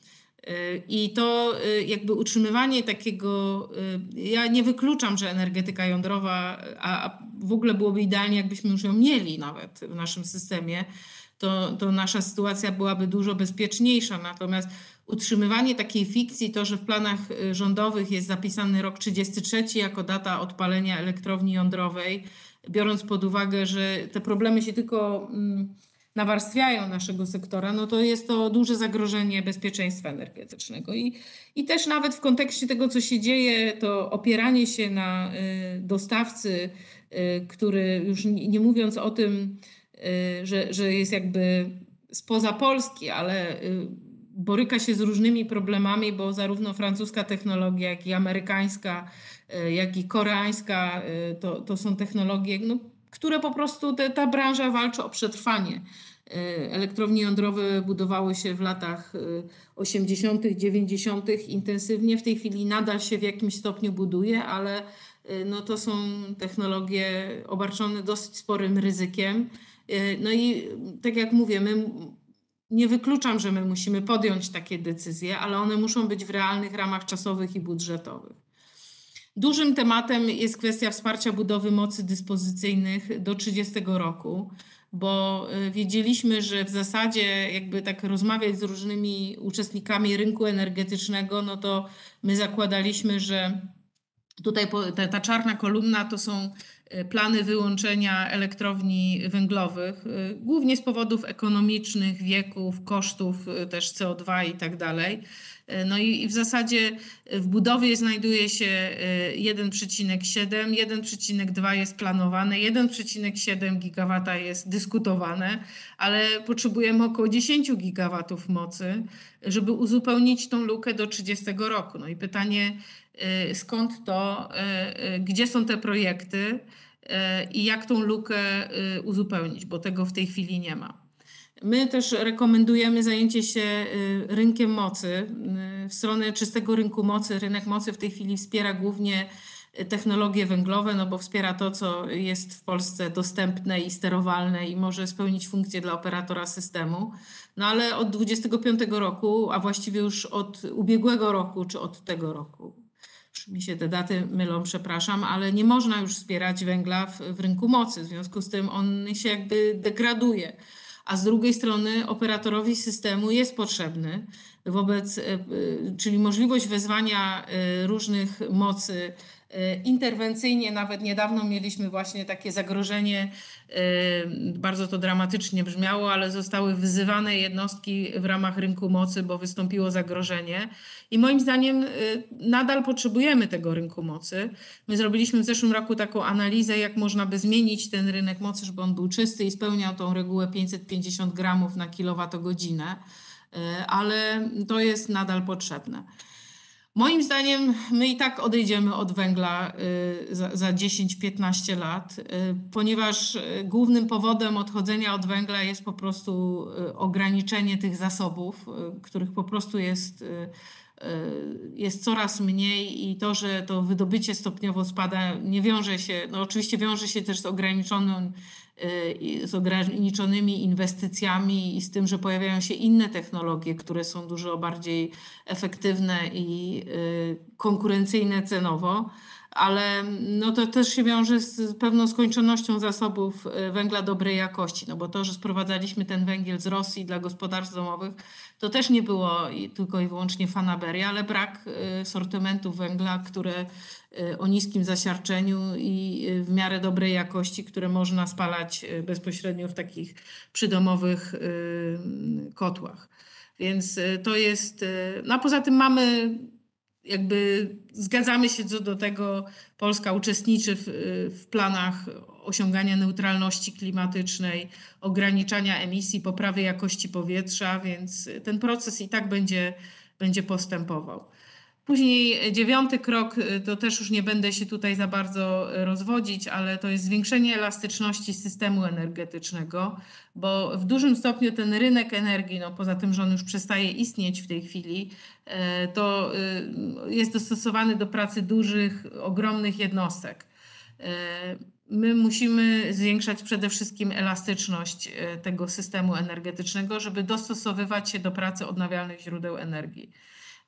I to jakby utrzymywanie takiego, ja nie wykluczam, że energetyka jądrowa, a w ogóle byłoby idealnie, jakbyśmy już ją mieli nawet w naszym systemie, to, to nasza sytuacja byłaby dużo bezpieczniejsza. Natomiast utrzymywanie takiej fikcji, to, że w planach y, rządowych jest zapisany rok 33 jako data odpalenia elektrowni jądrowej, biorąc pod uwagę, że te problemy się tylko mm, nawarstwiają naszego sektora, no to jest to duże zagrożenie bezpieczeństwa energetycznego. I, I też nawet w kontekście tego, co się dzieje, to opieranie się na y, dostawcy, y, który już nie mówiąc o tym, że, że jest jakby spoza Polski, ale y, boryka się z różnymi problemami, bo zarówno francuska technologia, jak i amerykańska, y, jak i koreańska y, to, to są technologie, no, które po prostu te, ta branża walczy o przetrwanie. Y, Elektrownie jądrowe budowały się w latach y, 80., 90. intensywnie. W tej chwili nadal się w jakimś stopniu buduje, ale y, no, to są technologie obarczone dosyć sporym ryzykiem. Y, No i tak jak mówię, my nie wykluczam, że my musimy podjąć takie decyzje, ale one muszą być w realnych ramach czasowych i budżetowych. Dużym tematem jest kwestia wsparcia budowy mocy dyspozycyjnych do 30 roku, bo y, wiedzieliśmy, że w zasadzie jakby tak rozmawiać z różnymi uczestnikami rynku energetycznego, no to my zakładaliśmy, że tutaj ta, ta czarna kolumna to są plany wyłączenia elektrowni węglowych, y, głównie z powodów ekonomicznych, wieków, kosztów y, też CO2 i tak dalej. Y, No i w zasadzie w budowie znajduje się y, 1,7, 1,2 jest planowane, 1,7 gigawata jest dyskutowane, ale potrzebujemy około 10 gigawatów mocy, żeby uzupełnić tą lukę do 30 roku. No i pytanie, y, skąd to, y, y, gdzie są te projekty y, i jak tą lukę y, uzupełnić, bo tego w tej chwili nie ma. My też rekomendujemy zajęcie się y, rynkiem mocy. y, W stronę czystego rynku mocy. Rynek mocy w tej chwili wspiera głównie technologie węglowe, no bo wspiera to, co jest w Polsce dostępne i sterowalne i może spełnić funkcję dla operatora systemu. No ale od 25 roku, a właściwie już od ubiegłego roku czy od tego roku, mi się te daty mylą, przepraszam, ale nie można już wspierać węgla w, w rynku mocy. W związku z tym on się jakby degraduje. A z drugiej strony operatorowi systemu jest potrzebny wobec, e, e, czyli możliwość wezwania e, różnych mocy interwencyjnie. Nawet niedawno mieliśmy właśnie takie zagrożenie, e, bardzo to dramatycznie brzmiało, ale zostały wyzywane jednostki w ramach rynku mocy, bo wystąpiło zagrożenie. I moim zdaniem e, nadal potrzebujemy tego rynku mocy. My zrobiliśmy w zeszłym roku taką analizę, jak można by zmienić ten rynek mocy, żeby on był czysty i spełniał tą regułę 550 gramów na kilowatogodzinę, ale to jest nadal potrzebne. Moim zdaniem my i tak odejdziemy od węgla y, za, za 10-15 lat, y, ponieważ y, głównym powodem odchodzenia od węgla jest po prostu ograniczenie tych zasobów, których po prostu jest, jest coraz mniej i to, że to wydobycie stopniowo spada, nie wiąże się, no oczywiście wiąże się też z ograniczoną i z ograniczonymi inwestycjami i z tym, że pojawiają się inne technologie, które są dużo bardziej efektywne i y, konkurencyjne cenowo, ale no to też się wiąże z pewną skończonością zasobów y, węgla dobrej jakości, no bo to, że sprowadzaliśmy ten węgiel z Rosji dla gospodarstw domowych, to też nie było tylko i wyłącznie fanaberia, ale brak y, sortymentu węgla, które y, o niskim zasiarczeniu i w miarę dobrej jakości, które można spalać bezpośrednio w takich przydomowych kotłach. Więc to jest. No a poza tym mamy jakby zgadzamy się co do tego, Polska uczestniczy w, w planach osiągania neutralności klimatycznej, ograniczania emisji, poprawy jakości powietrza, więc ten proces i tak będzie, będzie postępował. Później dziewiąty krok, y, to też już nie będę się tutaj za bardzo y, rozwodzić, ale to jest zwiększenie elastyczności systemu energetycznego, bo w dużym stopniu ten rynek energii, no poza tym, że on już przestaje istnieć w tej chwili, e, to y, jest dostosowany do pracy dużych, ogromnych jednostek. My musimy zwiększać przede wszystkim elastyczność tego systemu energetycznego, żeby dostosowywać się do pracy odnawialnych źródeł energii.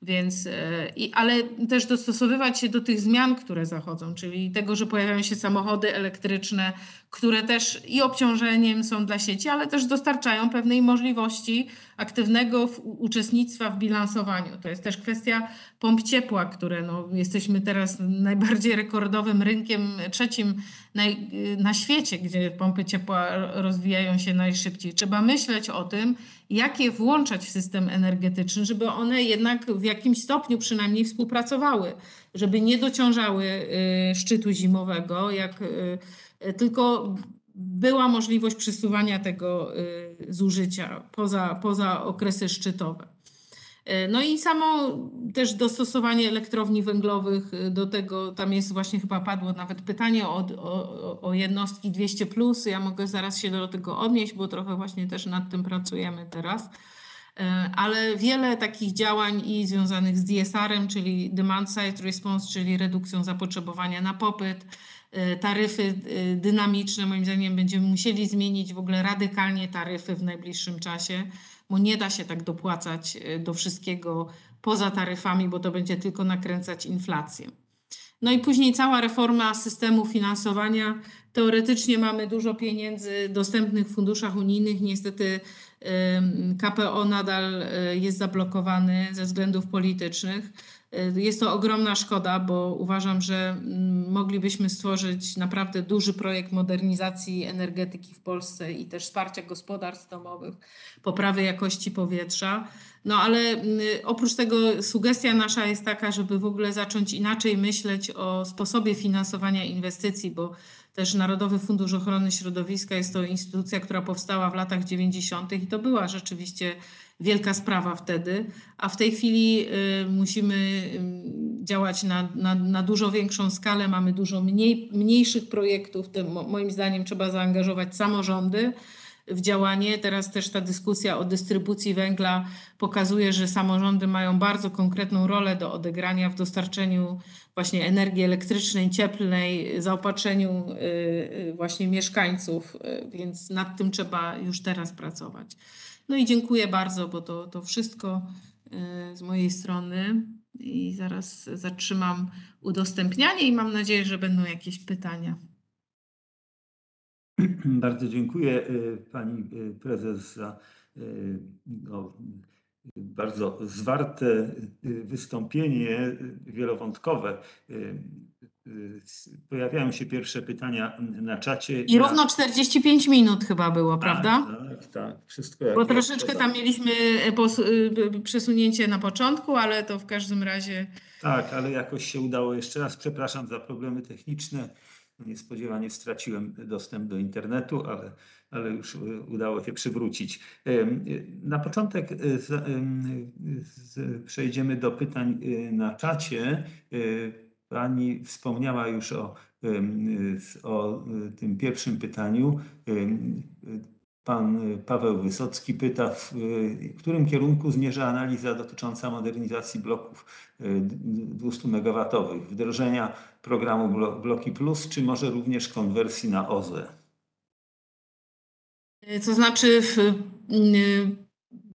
Więc, e, i, ale też dostosowywać się do tych zmian, które zachodzą, czyli tego, że pojawiają się samochody elektryczne, które też i obciążeniem są dla sieci, ale też dostarczają pewnej możliwości aktywnego uczestnictwa w bilansowaniu. To jest też kwestia pomp ciepła, które no, jesteśmy teraz najbardziej rekordowym rynkiem, trzecim naj, na świecie, gdzie pompy ciepła rozwijają się najszybciej. Trzeba myśleć o tym, jak je włączać w system energetyczny, żeby one jednak w jakimś stopniu przynajmniej współpracowały, żeby nie dociążały y, szczytu zimowego, jak y, tylko była możliwość przesuwania tego y, zużycia poza, poza okresy szczytowe. No i samo też dostosowanie elektrowni węglowych do tego, tam jest właśnie chyba padło nawet pytanie o, o, o jednostki 200. Plus. Ja mogę zaraz się do tego odnieść, bo trochę właśnie też nad tym pracujemy teraz. Ale wiele takich działań i związanych z DSR-em, czyli Demand Side Response, czyli redukcją zapotrzebowania na popyt, taryfy dynamiczne, moim zdaniem będziemy musieli zmienić w ogóle radykalnie taryfy w najbliższym czasie bo nie da się tak dopłacać e, do wszystkiego poza taryfami, bo to będzie tylko nakręcać inflację. No i później cała reforma systemu finansowania. Teoretycznie mamy dużo pieniędzy dostępnych w funduszach unijnych. Niestety KPO nadal jest zablokowany ze względów politycznych. E, jest to ogromna szkoda, bo uważam, że mm, moglibyśmy stworzyć naprawdę duży projekt modernizacji energetyki w Polsce i też wsparcia gospodarstw domowych, poprawy jakości powietrza. No ale mm, oprócz tego sugestia nasza jest taka, żeby w ogóle zacząć inaczej myśleć o sposobie finansowania inwestycji, bo też Narodowy Fundusz Ochrony Środowiska jest to instytucja, która powstała w latach 90. i to była rzeczywiście wielka sprawa wtedy, a w tej chwili y, musimy y, działać na, na, na dużo większą skalę, mamy dużo mniej, mniejszych projektów, moim zdaniem trzeba zaangażować samorządy w działanie. Teraz też ta dyskusja o dystrybucji węgla pokazuje, że samorządy mają bardzo konkretną rolę do odegrania w dostarczeniu właśnie energii elektrycznej, cieplnej, zaopatrzeniu y, właśnie mieszkańców, więc nad tym trzeba już teraz pracować. No i dziękuję bardzo, bo to, to wszystko e, z mojej strony. I zaraz zatrzymam udostępnianie i mam nadzieję, że będą jakieś pytania. [clears throat] Bardzo dziękuję e, pani e, prezes za no, bardzo zwarte wystąpienie, wielowątkowe. Pojawiają się pierwsze pytania na czacie. I równo 45 minut chyba było, prawda? Tak, tak. Wszystko Bo troszeczkę tam mieliśmy y, przesunięcie na początku, ale to w każdym razie. Tak, ale jakoś się udało. Jeszcze raz przepraszam za problemy techniczne. Niespodziewanie straciłem dostęp do internetu, ale, ale już y, udało się przywrócić. Na początek y, przejdziemy do pytań na czacie. Pani wspomniała już o, o tym pierwszym pytaniu. Pan Paweł Wysocki pyta, w którym kierunku zmierza analiza dotycząca modernizacji bloków 200 MW, wdrożenia programu Bloki Plus, czy może również konwersji na OZE? To znaczy, w,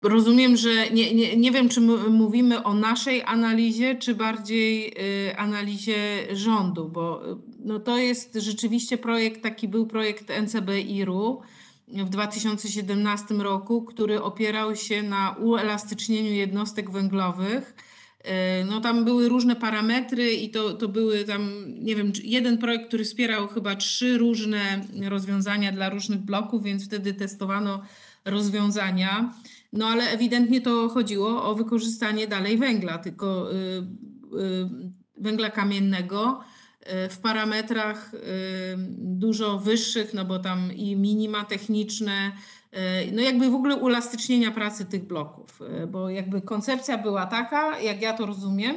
Rozumiem, że nie, nie, nie wiem, czy mówimy o naszej analizie, czy bardziej y, analizie rządu, bo y, no to jest rzeczywiście projekt, taki był projekt NCBIR-u w 2017 roku, który opierał się na uelastycznieniu jednostek węglowych. Y, no tam były różne parametry i to, to były tam, nie wiem, jeden projekt, który wspierał chyba trzy różne rozwiązania dla różnych bloków, więc wtedy testowano rozwiązania. No ale ewidentnie to chodziło o wykorzystanie dalej węgla, tylko y, y, węgla kamiennego y, w parametrach dużo wyższych, no bo tam i minima techniczne, no jakby w ogóle uelastycznienia pracy tych bloków, bo jakby koncepcja była taka, jak ja to rozumiem,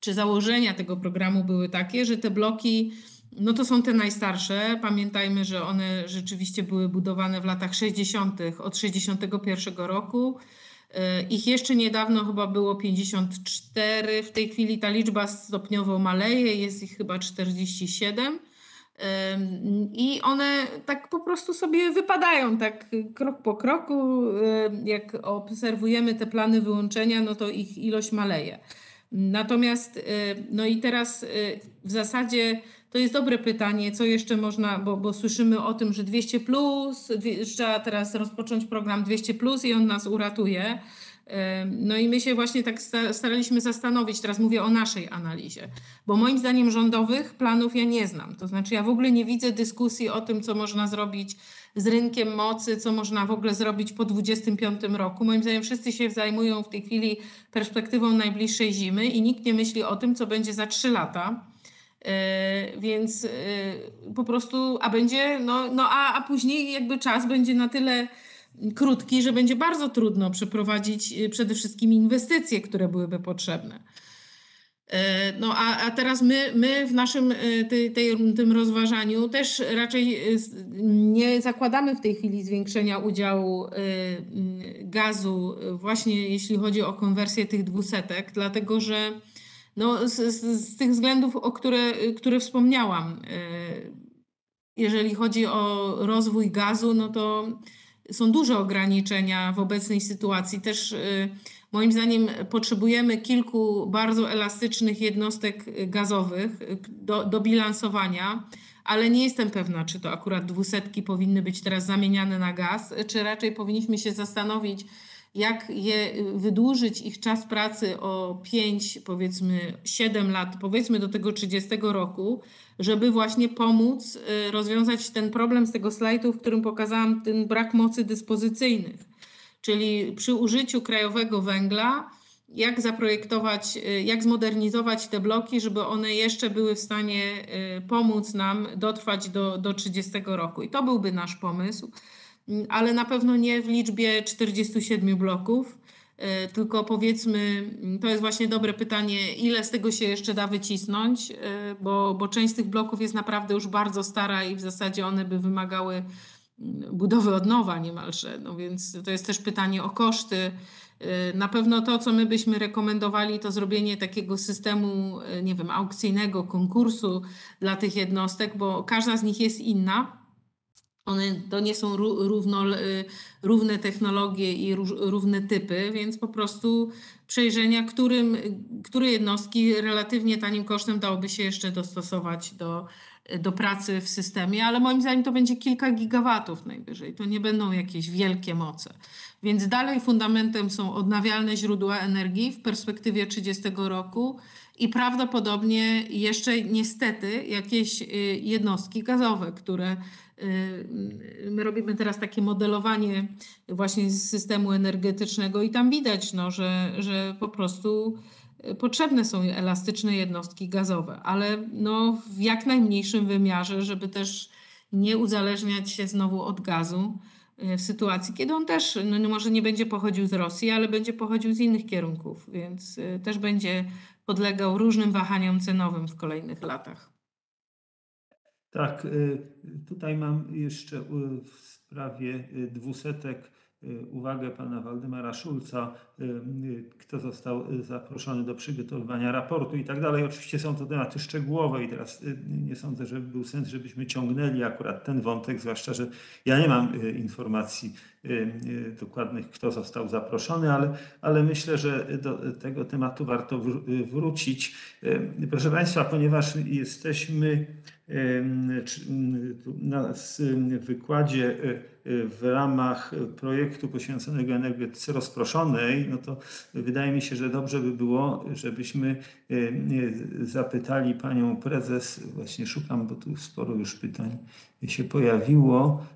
czy założenia tego programu były takie, że te bloki no to są te najstarsze. Pamiętajmy, że one rzeczywiście były budowane w latach 60., od 61 roku. E, ich jeszcze niedawno chyba było 54. W tej chwili ta liczba stopniowo maleje, jest ich chyba 47. I one tak po prostu sobie wypadają, tak krok po kroku. Jak obserwujemy te plany wyłączenia, no to ich ilość maleje. Natomiast, e, no i teraz e, w zasadzie to jest dobre pytanie, co jeszcze można, bo, bo słyszymy o tym, że 200 plus, trzeba teraz rozpocząć program 200 plus i on nas uratuje. No i my się właśnie tak staraliśmy zastanowić, teraz mówię o naszej analizie, bo moim zdaniem rządowych planów ja nie znam. To znaczy ja w ogóle nie widzę dyskusji o tym, co można zrobić z rynkiem mocy, co można w ogóle zrobić po 2025 roku. Moim zdaniem wszyscy się zajmują w tej chwili perspektywą najbliższej zimy i nikt nie myśli o tym, co będzie za 3 lata. E, więc e, po prostu, a będzie, no, no a, a później jakby czas będzie na tyle krótki, że będzie bardzo trudno przeprowadzić e, przede wszystkim inwestycje, które byłyby potrzebne. No a, a teraz my, my w naszym tej, tej, tym rozważaniu też raczej nie zakładamy w tej chwili zwiększenia udziału gazu właśnie jeśli chodzi o konwersję tych dwusetek, dlatego że no, z, z, z tych względów, o które, które wspomniałam. E, jeżeli chodzi o rozwój gazu, no to są duże ograniczenia w obecnej sytuacji. Też e, moim zdaniem potrzebujemy kilku bardzo elastycznych jednostek gazowych do, do bilansowania, ale nie jestem pewna, czy to akurat dwusetki powinny być teraz zamieniane na gaz, czy raczej powinniśmy się zastanowić, jak je wydłużyć ich czas pracy o 5, powiedzmy 7 lat, powiedzmy do tego 30 roku, żeby właśnie pomóc y, rozwiązać ten problem z tego slajdu, w którym pokazałam ten brak mocy dyspozycyjnych. Czyli przy użyciu krajowego węgla, jak zaprojektować, y, jak zmodernizować te bloki, żeby one jeszcze były w stanie y, pomóc nam dotrwać do, do 30 roku. I to byłby nasz pomysł ale na pewno nie w liczbie 47 bloków. E, tylko powiedzmy, to jest właśnie dobre pytanie, ile z tego się jeszcze da wycisnąć, e, bo, bo część z tych bloków jest naprawdę już bardzo stara i w zasadzie one by wymagały mm, budowy od nowa niemalże. No więc to jest też pytanie o koszty. E, na pewno to, co my byśmy rekomendowali, to zrobienie takiego systemu, nie wiem, aukcyjnego konkursu dla tych jednostek, bo każda z nich jest inna. One to nie są równo, y, równe technologie i równe typy, więc po prostu przejrzenia, którym, które jednostki relatywnie tanim kosztem dałoby się jeszcze dostosować do, do pracy w systemie, ale moim zdaniem to będzie kilka gigawatów najwyżej. To nie będą jakieś wielkie moce. Więc dalej fundamentem są odnawialne źródła energii w perspektywie 30 roku i prawdopodobnie jeszcze niestety jakieś y, jednostki gazowe, które my robimy teraz takie modelowanie właśnie z systemu energetycznego i tam widać, no, że, że po prostu y, potrzebne są elastyczne jednostki gazowe, ale no, w jak najmniejszym wymiarze, żeby też nie uzależniać się znowu od gazu w sytuacji, kiedy on też no, może nie będzie pochodził z Rosji, ale będzie pochodził z innych kierunków, więc też będzie podlegał różnym wahaniom cenowym w kolejnych latach. Tak, y, tutaj mam jeszcze y, w sprawie y, dwusetek uwagę pana Waldemara Szulca, kto został zaproszony do przygotowywania raportu i tak dalej. Oczywiście są to tematy szczegółowe i teraz nie sądzę, żeby był sens, żebyśmy ciągnęli akurat ten wątek, zwłaszcza, że ja nie mam informacji dokładnych, kto został zaproszony, ale, ale myślę, że do tego tematu warto wrócić. Proszę Państwa, ponieważ jesteśmy na wykładzie w ramach projektu poświęconego energetyce rozproszonej, no to wydaje mi się, że dobrze by było, żebyśmy zapytali panią prezes, właśnie szukam, bo tu sporo już pytań się pojawiło.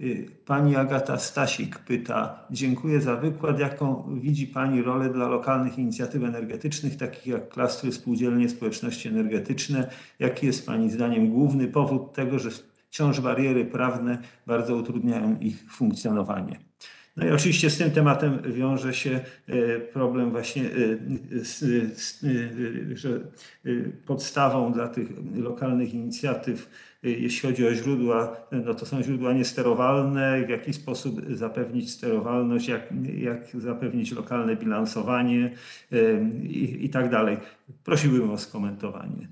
Y, pani Agata Stasik pyta, dziękuję za wykład. Jaką widzi Pani rolę dla lokalnych inicjatyw energetycznych, takich jak klastry, spółdzielnie, społeczności energetyczne? Jaki jest Pani zdaniem główny powód tego, że wciąż bariery prawne bardzo utrudniają ich funkcjonowanie. No i oczywiście z tym tematem wiąże się e, problem właśnie, e, e, że podstawą dla tych lokalnych inicjatyw, jeśli chodzi o źródła, no to są źródła niesterowalne, w jaki sposób zapewnić sterowalność, jak, jak zapewnić lokalne bilansowanie i, i tak dalej. Prosiłbym o skomentowanie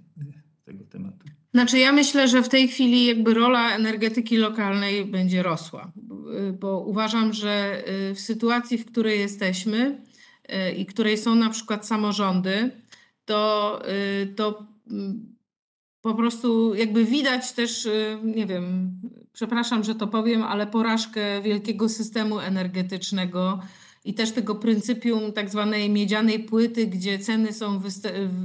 tego tematu. Znaczy ja myślę, że w tej chwili jakby rola energetyki lokalnej będzie rosła, bo uważam, że y, w sytuacji, w której jesteśmy y, i której są na przykład samorządy, to, y, to mm, po prostu jakby widać też, nie wiem, przepraszam, że to powiem, ale porażkę wielkiego systemu energetycznego, i też tego pryncypium tak zwanej miedzianej płyty, gdzie ceny są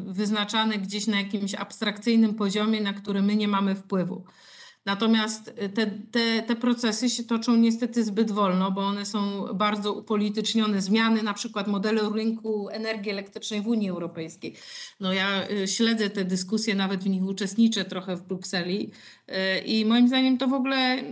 wyznaczane gdzieś na jakimś abstrakcyjnym poziomie, na który my nie mamy wpływu. Natomiast te, te, te procesy się toczą niestety zbyt wolno, bo one są bardzo upolitycznione. Zmiany na przykład modelu rynku energii elektrycznej w Unii Europejskiej. No ja y, śledzę te dyskusje, nawet w nich uczestniczę trochę w Brukseli y, i moim zdaniem to w ogóle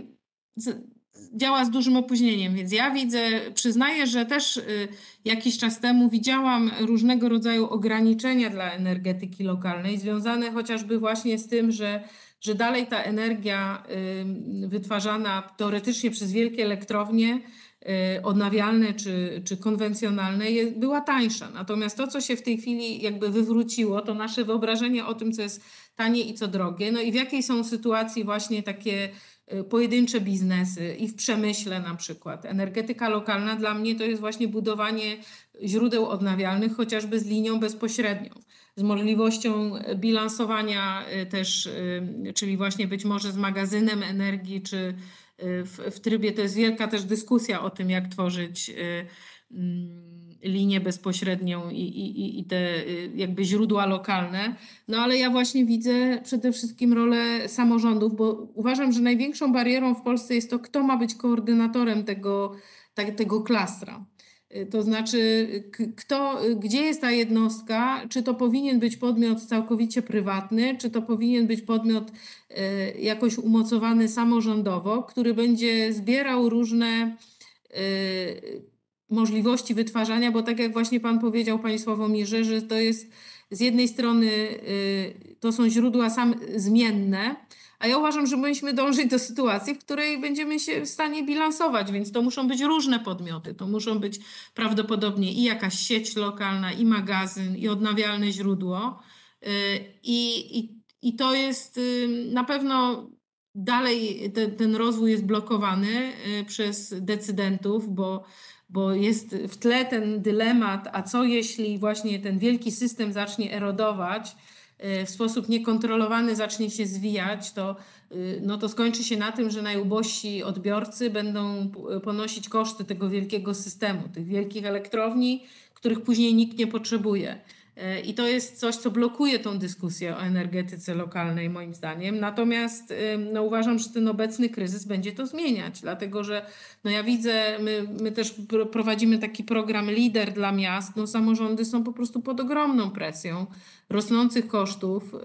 działa z dużym opóźnieniem, więc ja widzę, przyznaję, że też y, jakiś czas temu widziałam różnego rodzaju ograniczenia dla energetyki lokalnej, związane chociażby właśnie z tym, że, że dalej ta energia y, wytwarzana teoretycznie przez wielkie elektrownie y, odnawialne czy, czy konwencjonalne była tańsza. Natomiast to, co się w tej chwili jakby wywróciło, to nasze wyobrażenie o tym, co jest tanie i co drogie, no i w jakiej są sytuacji właśnie takie pojedyncze biznesy i w przemyśle na przykład. Energetyka lokalna dla mnie to jest właśnie budowanie źródeł odnawialnych, chociażby z linią bezpośrednią, z możliwością bilansowania y, też, y, czyli właśnie być może z magazynem energii, czy w, w trybie, to jest wielka też dyskusja o tym, jak tworzyć mm, linię bezpośrednią i, i, i te y, jakby źródła lokalne. No ale ja właśnie widzę przede wszystkim rolę samorządów, bo uważam, że największą barierą w Polsce jest to, kto ma być koordynatorem tego, tak, tego klastra. Y, to znaczy, kto, gdzie jest ta jednostka? Czy to powinien być podmiot całkowicie prywatny, czy to powinien być podmiot y, jakoś umocowany samorządowo, który będzie zbierał różne możliwości wytwarzania, bo tak jak właśnie Pan powiedział, Panie Sławomirze, że to jest z jednej strony y, to są źródła sam zmienne, a ja uważam, że powinniśmy dążyć do sytuacji, w której będziemy się w stanie bilansować, więc to muszą być różne podmioty. To muszą być prawdopodobnie i jakaś sieć lokalna, i magazyn, i odnawialne źródło. Y, I, i, i to jest y, na pewno dalej ten, ten rozwój jest blokowany przez decydentów, bo bo jest w tle ten dylemat, a co jeśli właśnie ten wielki system zacznie erodować, e, w sposób niekontrolowany zacznie się zwijać, to, e, no to skończy się na tym, że najubożsi odbiorcy będą ponosić koszty tego wielkiego systemu, tych wielkich elektrowni, których później nikt nie potrzebuje. I to jest coś, co blokuje tą dyskusję o energetyce lokalnej, moim zdaniem. Natomiast no, uważam, że ten obecny kryzys będzie to zmieniać, dlatego że no, ja widzę, my, my też prowadzimy taki program Lider dla miast. No, samorządy są po prostu pod ogromną presją rosnących kosztów. Y,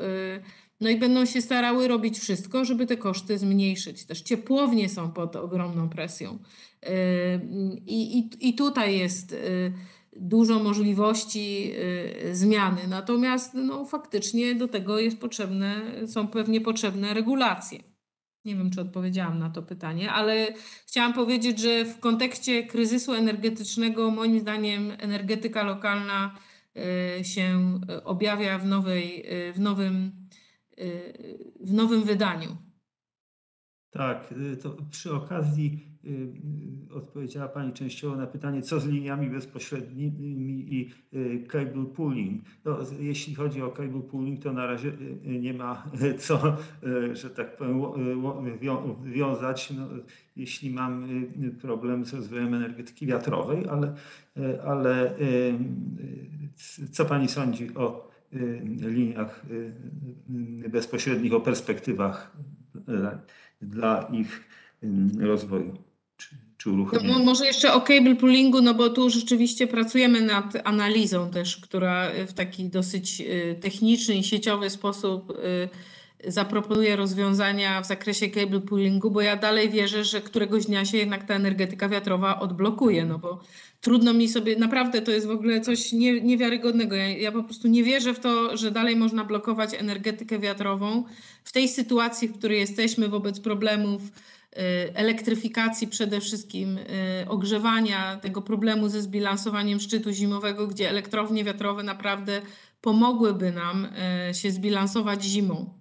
no i będą się starały robić wszystko, żeby te koszty zmniejszyć. Też ciepłownie są pod ogromną presją. Y, I, i, i tutaj jest y, dużo możliwości y, zmiany. Natomiast no, faktycznie do tego jest potrzebne, są pewnie potrzebne regulacje. Nie wiem, czy odpowiedziałam na to pytanie, ale chciałam powiedzieć, że w kontekście kryzysu energetycznego, moim zdaniem, energetyka lokalna y, się objawia w, nowej, y, w, nowym, w nowym wydaniu. Tak, to przy okazji Y, odpowiedziała Pani częściowo na pytanie, co z liniami bezpośrednimi i y, cable pooling. No, jeśli chodzi o cable pooling, to na razie y, nie ma co, że tak powiem, wiązać, no, jeśli mam problem z rozwojem energetyki wiatrowej, ale, ale co Pani sądzi o liniach bezpośrednich, o perspektywach dla ich rozwoju? No, może jeszcze o cable poolingu, no bo tu rzeczywiście pracujemy nad analizą też, która w taki dosyć y, techniczny i sieciowy sposób y, zaproponuję rozwiązania w zakresie cable poolingu, bo ja dalej wierzę, że któregoś dnia się jednak ta energetyka wiatrowa odblokuje, no bo trudno mi sobie, naprawdę to jest w ogóle coś nie, niewiarygodnego. Ja, ja po prostu nie wierzę w to, że dalej można blokować energetykę wiatrową w tej sytuacji, w której jesteśmy wobec problemów y, elektryfikacji przede wszystkim, y, ogrzewania, tego problemu ze zbilansowaniem szczytu zimowego, gdzie elektrownie wiatrowe naprawdę pomogłyby nam y, się zbilansować zimą.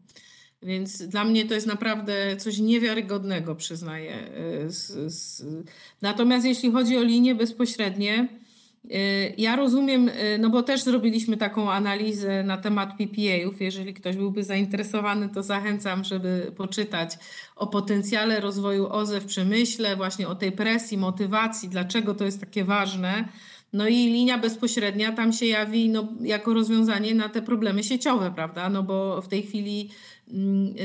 Więc dla mnie to jest naprawdę coś niewiarygodnego, przyznaję. Natomiast jeśli chodzi o linie bezpośrednie, ja rozumiem, no bo też zrobiliśmy taką analizę na temat PPA-ów. Jeżeli ktoś byłby zainteresowany, to zachęcam, żeby poczytać o potencjale rozwoju OZE w przemyśle, właśnie o tej presji, motywacji, dlaczego to jest takie ważne. No i linia bezpośrednia tam się jawi no, jako rozwiązanie na te problemy sieciowe, prawda? No bo w tej chwili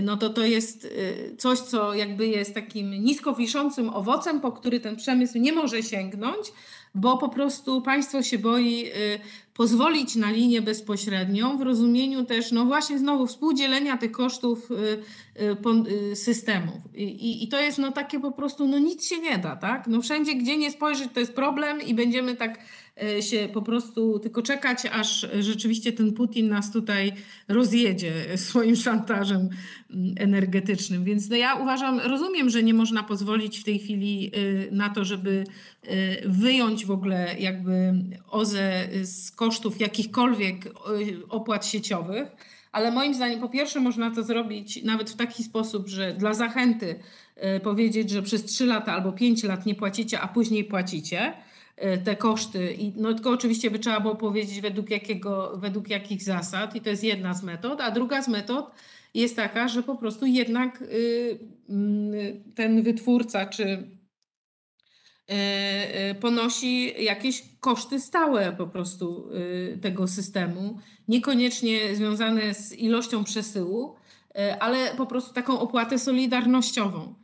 no to to jest coś, co jakby jest takim nisko wiszącym owocem, po który ten przemysł nie może sięgnąć, bo po prostu państwo się boi pozwolić na linię bezpośrednią w rozumieniu też, no właśnie znowu współdzielenia tych kosztów systemów. I, i to jest no takie po prostu, no nic się nie da, tak? No wszędzie, gdzie nie spojrzeć, to jest problem i będziemy tak się po prostu tylko czekać, aż rzeczywiście ten Putin nas tutaj rozjedzie swoim szantażem energetycznym. Więc no ja uważam, rozumiem, że nie można pozwolić w tej chwili na to, żeby wyjąć w ogóle jakby OZE z kosztów jakichkolwiek opłat sieciowych, ale moim zdaniem po pierwsze można to zrobić nawet w taki sposób, że dla zachęty powiedzieć, że przez 3 lata albo 5 lat nie płacicie, a później płacicie te koszty. I, no tylko oczywiście by trzeba było powiedzieć według, jakiego, według jakich zasad i to jest jedna z metod, a druga z metod jest taka, że po prostu jednak ten wytwórca czy ponosi jakieś koszty stałe po prostu tego systemu, niekoniecznie związane z ilością przesyłu, ale po prostu taką opłatę solidarnościową.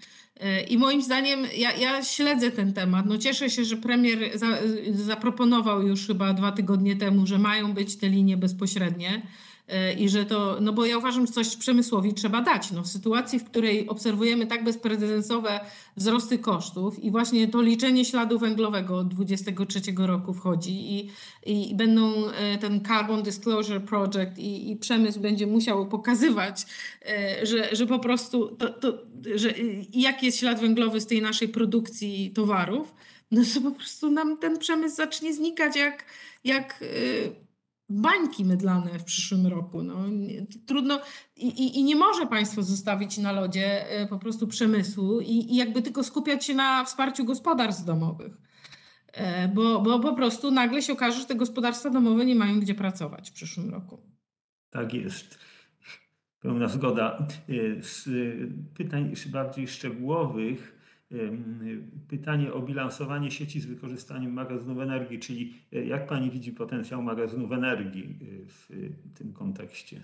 I moim zdaniem, ja, ja, śledzę ten temat. No cieszę się, że premier za, zaproponował już chyba dwa tygodnie temu, że mają być te linie bezpośrednie i że to, no bo ja uważam, że coś przemysłowi trzeba dać. No w sytuacji, w której obserwujemy tak bezprecedensowe wzrosty kosztów i właśnie to liczenie śladu węglowego od 2023 roku wchodzi i, i będą ten Carbon Disclosure Project i, i przemysł będzie musiał pokazywać, że, że po prostu to, to, że jaki jest ślad węglowy z tej naszej produkcji towarów, no to po prostu nam ten przemysł zacznie znikać jak, jak bańki mydlane w przyszłym roku. No, trudno i, i, i, nie może państwo zostawić na lodzie po prostu przemysłu i, i jakby tylko skupiać się na wsparciu gospodarstw domowych. Bo, bo po prostu nagle się okaże, że te gospodarstwa domowe nie mają gdzie pracować w przyszłym roku. Tak jest. Pełna zgoda. Z pytań bardziej szczegółowych pytanie o bilansowanie sieci z wykorzystaniem magazynów energii, czyli jak Pani widzi potencjał magazynów energii w tym kontekście?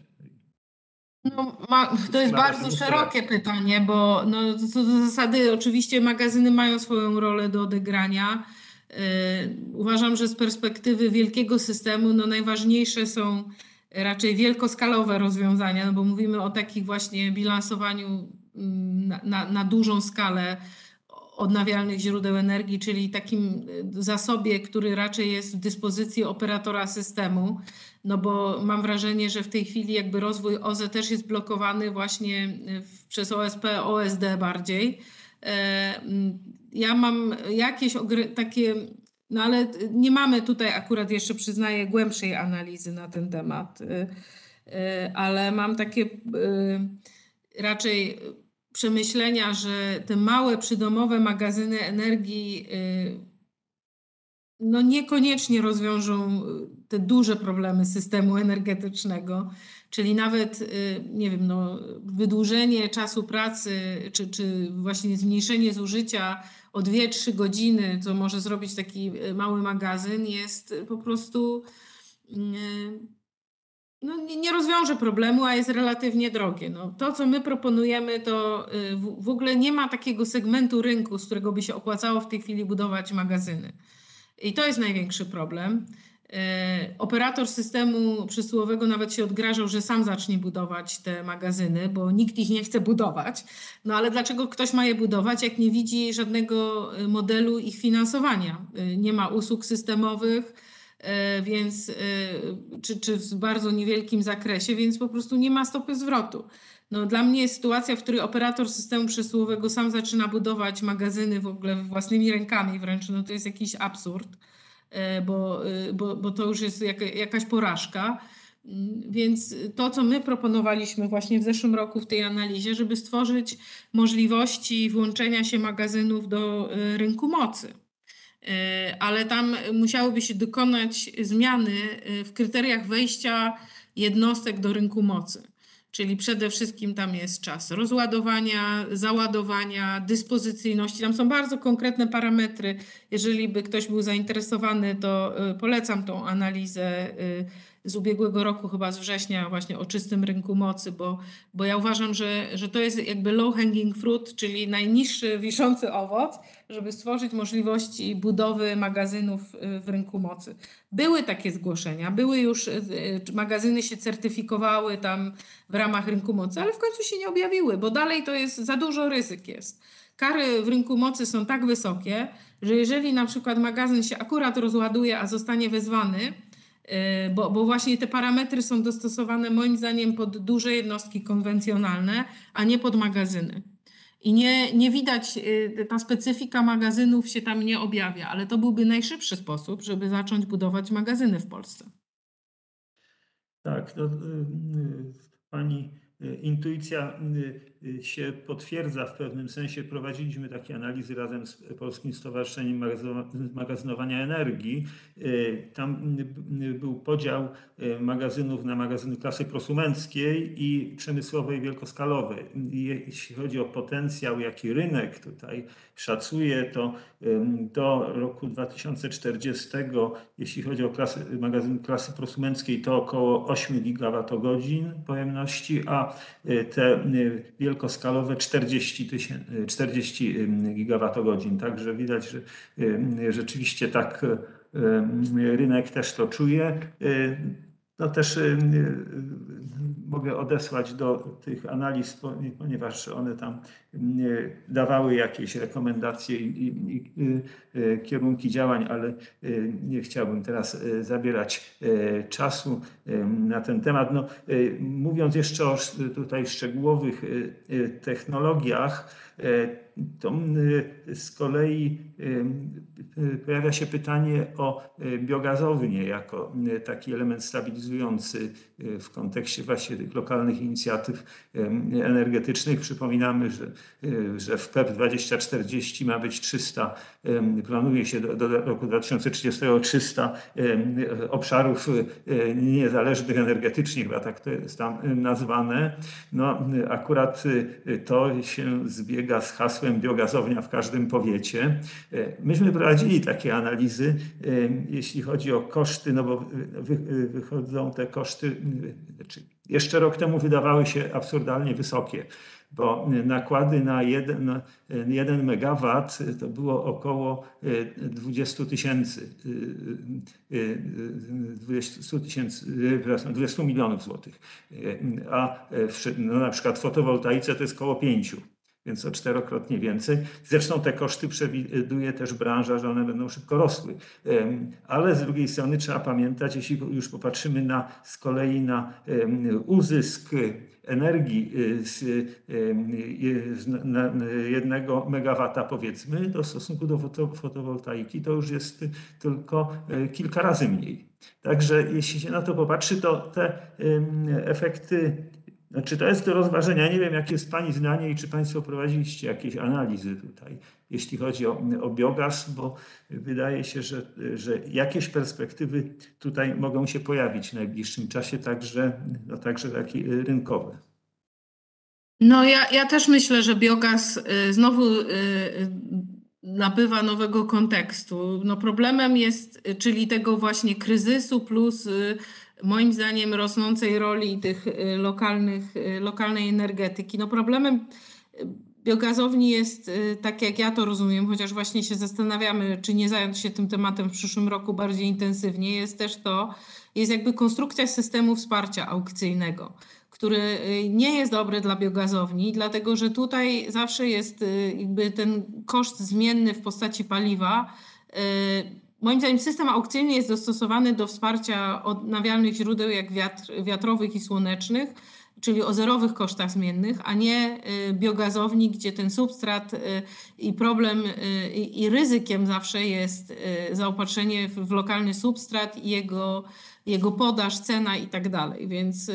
No, ma, to jest bardzo szerokie pytanie, bo no, co do zasady oczywiście magazyny mają swoją rolę do odegrania. Yy, uważam, że z perspektywy wielkiego systemu no, najważniejsze są raczej wielkoskalowe rozwiązania, no bo mówimy o takich właśnie bilansowaniu na, na, na dużą skalę odnawialnych źródeł energii, czyli takim zasobie, który raczej jest w dyspozycji operatora systemu, no bo mam wrażenie, że w tej chwili jakby rozwój OZE też jest blokowany właśnie przez OSP, OSD bardziej. Ja mam jakieś takie, no ale nie mamy tutaj akurat jeszcze przyznaję głębszej analizy na ten temat, ale mam takie raczej przemyślenia, że te małe przydomowe magazyny energii no niekoniecznie rozwiążą te duże problemy systemu energetycznego, czyli nawet nie wiem, no, wydłużenie czasu pracy, czy, czy właśnie zmniejszenie zużycia o 2-3 godziny, co może zrobić taki mały magazyn, jest po prostu no, nie, nie rozwiąże problemu, a jest relatywnie drogie. No, to, co my proponujemy, to w, w ogóle nie ma takiego segmentu rynku, z którego by się opłacało w tej chwili budować magazyny. I to jest największy problem. E, Operator systemu przesyłowego nawet się odgrażał, że sam zacznie budować te magazyny, bo nikt ich nie chce budować. No ale dlaczego ktoś ma je budować, jak nie widzi żadnego e, modelu ich finansowania? Nie ma usług systemowych, więc e, czy, czy w bardzo niewielkim zakresie, więc po prostu nie ma stopy zwrotu. No, dla mnie jest sytuacja, w której operator systemu przesyłowego sam zaczyna budować magazyny w ogóle własnymi rękami wręcz, no to jest jakiś absurd e, bo, e, bo, bo to już jest jaka, jakaś porażka. Mm, Więc to, co my proponowaliśmy właśnie w zeszłym roku w tej analizie, żeby stworzyć możliwości włączenia się magazynów do e, rynku mocy. E, Ale tam musiałyby się dokonać zmiany e, w kryteriach wejścia jednostek do rynku mocy. Czyli przede wszystkim tam jest czas rozładowania, załadowania, dyspozycyjności. Tam są bardzo konkretne parametry. Jeżeli by ktoś był zainteresowany, to y, polecam tą analizę z ubiegłego roku, chyba z września, właśnie o czystym rynku mocy, bo, bo ja uważam, że, że to jest jakby low hanging fruit, czyli najniższy wiszący owoc, żeby stworzyć możliwości budowy magazynów y, w rynku mocy. Były takie zgłoszenia, były już, y, y, magazyny się certyfikowały tam w ramach rynku mocy, ale w końcu się nie objawiły, bo dalej to jest za dużo ryzyk jest. Kary w rynku mocy są tak wysokie, że jeżeli na przykład magazyn się akurat rozładuje, a zostanie wezwany, bo, bo właśnie te parametry są dostosowane moim zdaniem pod duże jednostki konwencjonalne, a nie pod magazyny. I nie, nie widać, y, ta specyfika magazynów się tam nie objawia, ale to byłby najszybszy sposób, żeby zacząć budować magazyny w Polsce. Tak, no, y, y, pani y, intuicja y, y, się potwierdza w pewnym sensie. Prowadziliśmy takie analizy razem z Polskim Stowarzyszeniem Magazynowa- Magazynowania Energii. Y, Tam był podział y, magazynów na magazyny klasy prosumenckiej i przemysłowej wielkoskalowej. Jeśli chodzi o potencjał, jaki rynek tutaj szacuje, to do roku 2040, jeśli chodzi o klasy, magazyn klasy prosumenckiej, to około 8 gigawatogodzin pojemności, a y, te y, wielkoskalowe 40, tysię- y, 40 ym, gigawatogodzin. Także widać, że y, rzeczywiście tak y, y, rynek też to czuje. No też y, y, mogę odesłać do tych analiz, po- ponieważ one tam y, dawały jakieś rekomendacje i, i, i kierunki działań, ale nie chciałbym teraz zabierać czasu na ten temat. No, mówiąc jeszcze o tutaj szczegółowych technologiach, to y, z kolei y, y, pojawia się pytanie o biogazownię jako taki element stabilizujący w kontekście właśnie tych lokalnych inicjatyw energetycznych. Przypominamy, że, że w PEP 2040 ma być 300, y, planuje się do, do roku 2030 300 y, obszarów niezależnych energetycznie, chyba tak to jest tam nazwane. No, akurat to się zbiega z hasłem biogazownia w każdym powiecie. Y, Myśmy prowadzili takie analizy, y, jeśli chodzi o koszty, no bo wy, wychodzą te koszty, znaczy jeszcze rok temu wydawały się absurdalnie wysokie, bo nakłady na jeden, na jeden megawat to było około y, 20 tysięcy, y, y, y, 20 tysięcy, y, przepraszam, 20 milionów złotych, a w, no, na przykład w fotowoltaice to jest około 5 więc o czterokrotnie więcej. Zresztą te koszty przewiduje też branża, że one będą szybko rosły. Ale z drugiej strony trzeba pamiętać, jeśli już popatrzymy na, z kolei na uzysk energii y, z, jednego megawata powiedzmy, w stosunku do foto, fotowoltaiki to już jest tylko e, kilka razy mniej. Także jeśli się na to popatrzy, to te efekty znaczy, to jest do rozważenia. Nie wiem, jakie jest Pani zdanie i czy Państwo prowadziliście jakieś analizy tutaj, jeśli chodzi o, o bo wydaje się, że, że jakieś perspektywy tutaj mogą się pojawić w najbliższym czasie, także, no, także takie rynkowe. No ja, ja też myślę, że biogaz y, znowu y, y, nabywa nowego kontekstu. No problemem jest, czyli tego właśnie kryzysu plus moim zdaniem rosnącej roli tych y, lokalnych, y, lokalnej energetyki. No problemem y, biogazowni jest, tak jak ja to rozumiem, chociaż właśnie się zastanawiamy, czy nie zająć się tym tematem w przyszłym roku bardziej intensywnie, jest też to, jest jakby konstrukcja systemu wsparcia aukcyjnego, który nie jest dobry dla biogazowni, dlatego że tutaj zawsze jest jakby ten koszt zmienny w postaci paliwa. Moim zdaniem system aukcyjny jest dostosowany do wsparcia odnawialnych źródeł jak wiatr, wiatrowych i słonecznych, czyli o zerowych kosztach zmiennych, a nie y, biogazowni, gdzie ten substrat y, i problem y, i ryzykiem zawsze jest zaopatrzenie w lokalny substrat i jego, jego podaż, cena i tak dalej. Więc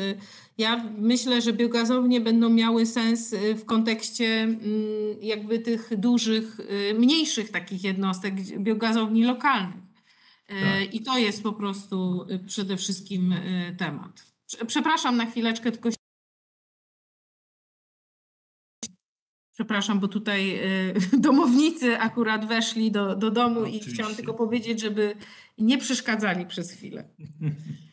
ja myślę, że biogazownie będą miały sens w kontekście mm, jakby tych dużych, mniejszych takich jednostek, biogazowni lokalnych. Tak. I to jest po prostu przede wszystkim temat. Przepraszam na chwileczkę, tylko Przepraszam, bo tutaj y, [laughs] domownicy akurat weszli do, do domu i chciałam tylko powiedzieć, żeby nie przeszkadzali przez chwilę. [laughs]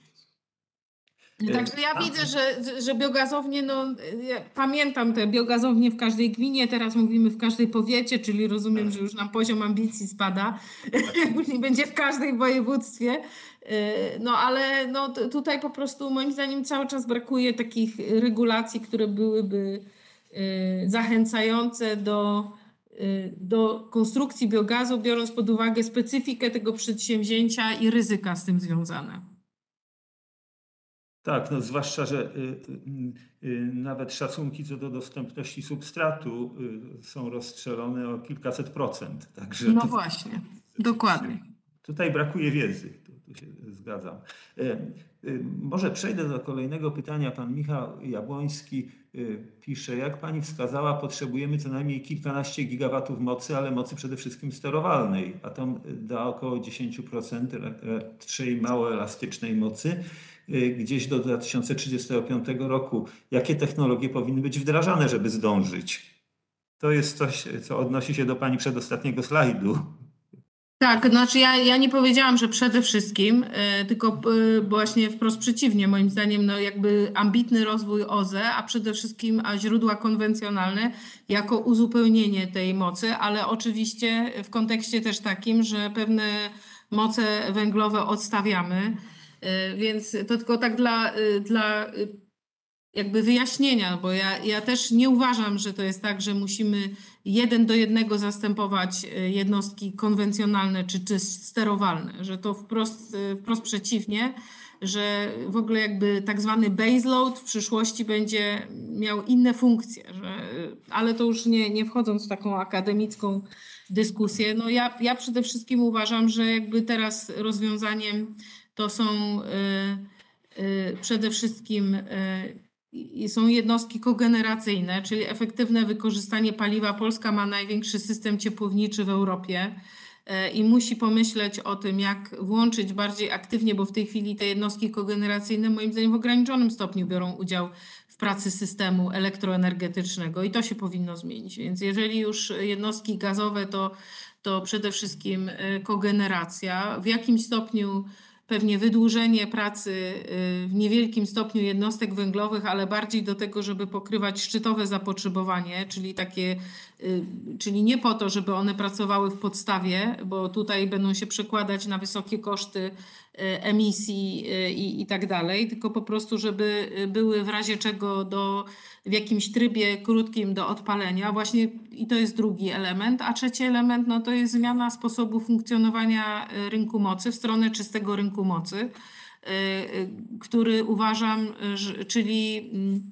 Także ja widzę, że, że biogazownie, no ja pamiętam te biogazownie w każdej gminie, teraz mówimy w każdej powiecie, czyli rozumiem, że już nam poziom ambicji spada, [laughs] później będzie w każdej województwie. Y, no ale no, tutaj po prostu moim zdaniem cały czas brakuje takich regulacji, które byłyby Y, zachęcające do, y, do konstrukcji biogazu, biorąc pod uwagę specyfikę tego przedsięwzięcia i ryzyka z tym związane. Tak, no zwłaszcza, że y, y, nawet szacunki co do dostępności substratu y, są rozstrzelone o kilkaset procent. Także no to, właśnie, dokładnie. Tutaj brakuje wiedzy, tu, się zgadzam. Może przejdę do kolejnego pytania. Pan Michał Jabłoński Y, pisze, jak pani wskazała, potrzebujemy co najmniej kilkanaście gigawatów mocy, ale mocy przede wszystkim sterowalnej. Atom da około 10% raczej mało elastycznej mocy y, gdzieś do 2035 roku. Jakie technologie powinny być wdrażane, żeby zdążyć? To jest coś, co odnosi się do pani przedostatniego slajdu. Tak, znaczy ja, ja nie powiedziałam, że przede wszystkim, y, tylko y, właśnie wprost przeciwnie, moim zdaniem, no jakby ambitny rozwój OZE, a przede wszystkim a źródła konwencjonalne jako uzupełnienie tej mocy, ale oczywiście w kontekście też takim, że pewne moce węglowe odstawiamy, y, więc to tylko tak dla, dla jakby wyjaśnienia, bo ja, ja też nie uważam, że to jest tak, że musimy jeden do jednego zastępować jednostki konwencjonalne czy, czy sterowalne, że to wprost, wprost przeciwnie, że w ogóle jakby tak zwany baseload w przyszłości będzie miał inne funkcje, że, ale to już nie, nie wchodząc w taką akademicką dyskusję, no ja, ja przede wszystkim uważam, że jakby teraz rozwiązaniem to są y, y, przede wszystkim y, są jednostki kogeneracyjne, czyli efektywne wykorzystanie paliwa. Polska ma największy system ciepłowniczy w Europie i musi pomyśleć o tym, jak włączyć bardziej aktywnie, bo w tej chwili te jednostki kogeneracyjne moim zdaniem w ograniczonym stopniu biorą udział w pracy systemu elektroenergetycznego i to się powinno zmienić. Więc jeżeli już jednostki gazowe, to, to przede wszystkim kogeneracja. W jakim stopniu pewnie wydłużenie pracy y, w niewielkim stopniu jednostek węglowych, ale bardziej do tego, żeby pokrywać szczytowe zapotrzebowanie, czyli takie, czyli nie po to, żeby one pracowały w podstawie, bo tutaj będą się przekładać na wysokie koszty y, emisji i, i tak dalej, tylko po prostu, żeby były w razie czego do w jakimś trybie krótkim do odpalenia. Właśnie i to jest drugi element. A trzeci element no, to jest zmiana sposobu funkcjonowania rynku mocy w stronę czystego rynku mocy, który uważam, czyli mm,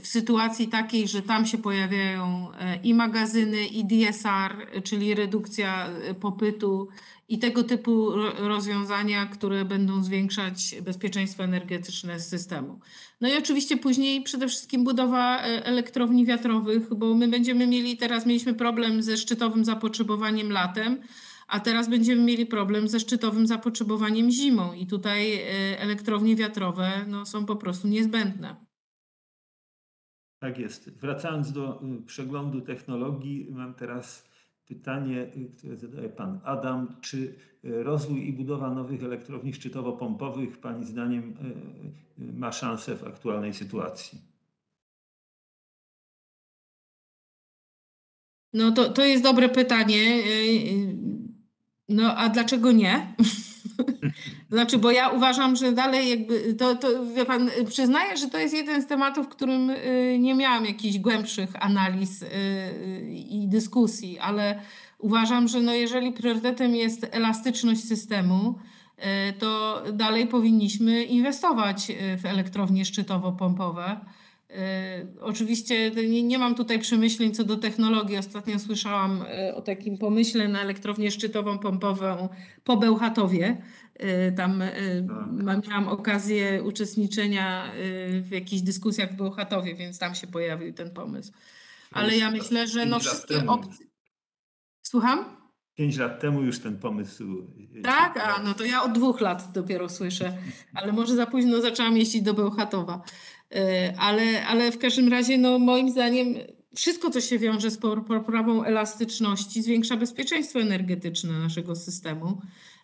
w sytuacji takiej, że tam się pojawiają i magazyny, i DSR, czyli redukcja popytu i tego typu rozwiązania, które będą zwiększać bezpieczeństwo energetyczne systemu. No i oczywiście później przede wszystkim budowa elektrowni wiatrowych, bo my będziemy mieli, teraz mieliśmy problem ze szczytowym zapotrzebowaniem latem, a teraz będziemy mieli problem ze szczytowym zapotrzebowaniem zimą i tutaj elektrownie wiatrowe no, są po prostu niezbędne. Tak jest. Wracając do y, przeglądu technologii, mam teraz pytanie, y, które zadaje pan Adam. Czy y, rozwój i budowa nowych elektrowni szczytowo-pompowych Pani zdaniem ma szansę w aktualnej sytuacji? No to, to jest dobre pytanie. No a dlaczego nie? [laughs] Znaczy, bo ja uważam, że dalej jakby to, to wie pan, przyznaję, że to jest jeden z tematów, w którym y, nie miałam jakichś głębszych analiz y, y, i dyskusji, ale uważam, że no jeżeli priorytetem jest elastyczność systemu, to dalej powinniśmy inwestować w elektrownie szczytowo-pompowe. Y, Oczywiście nie, nie mam tutaj przemyśleń co do technologii. Ostatnio słyszałam y, o takim pomyśle na elektrownię szczytową pompową po Bełchatowie. Y, Tam Tak. miałam okazję uczestniczenia w jakichś dyskusjach w Bełchatowie, więc tam się pojawił ten pomysł. Ale ja myślę, że no wszystkie opcje. Słucham? Pięć lat temu już ten pomysł. Tak, a no to ja od dwóch lat dopiero słyszę, ale może za późno zaczęłam jeździć do Bełchatowa. Y, Ale, ale w każdym razie, no moim zdaniem, wszystko, co się wiąże z poprawą elastyczności, zwiększa bezpieczeństwo energetyczne naszego systemu.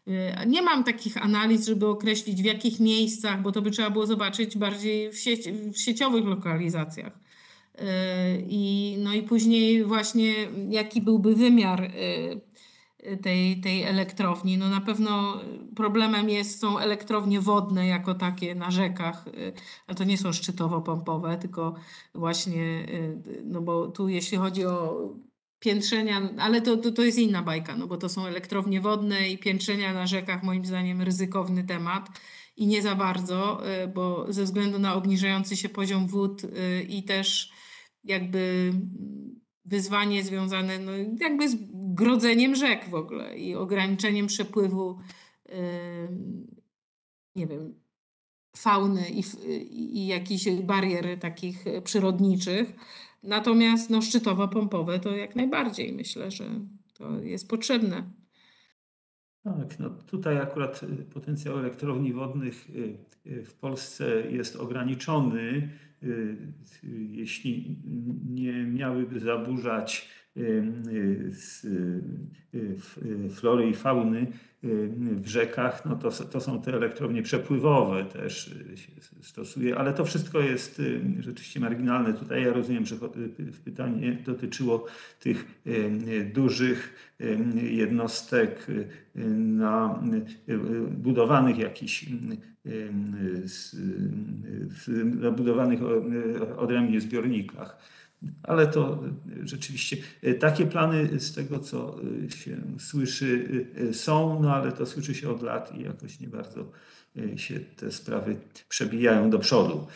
Y, Nie mam takich analiz, żeby określić w jakich miejscach, bo to by trzeba było zobaczyć bardziej w, sieci, w sieciowych lokalizacjach. Y, I, no i później właśnie jaki byłby wymiar tej, tej elektrowni. No na pewno problemem jest, są elektrownie wodne jako takie na rzekach, y, ale to nie są szczytowo-pompowe, tylko właśnie, y, no bo tu jeśli chodzi o piętrzenia, ale to, to, to jest inna bajka, no bo to są elektrownie wodne i piętrzenia na rzekach moim zdaniem ryzykowny temat i nie za bardzo, y, bo ze względu na obniżający się poziom wód i też jakby wyzwanie związane no, jakby z grodzeniem rzek w ogóle i ograniczeniem przepływu nie wiem, fauny i, i jakichś barier takich przyrodniczych. Natomiast no, szczytowo-pompowe to jak najbardziej myślę, że to jest potrzebne. Tak, no tutaj akurat y, potencjał elektrowni wodnych y, y, w Polsce jest ograniczony. Y, y, Jeśli nie miałyby zaburzać flory i fauny y, w rzekach, no to, to są te elektrownie przepływowe też y, się stosuje, ale to wszystko jest y, rzeczywiście marginalne. Tutaj ja rozumiem, że y, pytanie dotyczyło tych y, y, dużych y, jednostek y, na y, y, budowanych jakichś y, y, y, na budowanych y, odrębnie zbiornikach. Ale to y, rzeczywiście y, takie plany z tego, co y, się słyszy, y, y, są, no ale to słyszy się od lat i jakoś nie bardzo y, się te sprawy przebijają do przodu.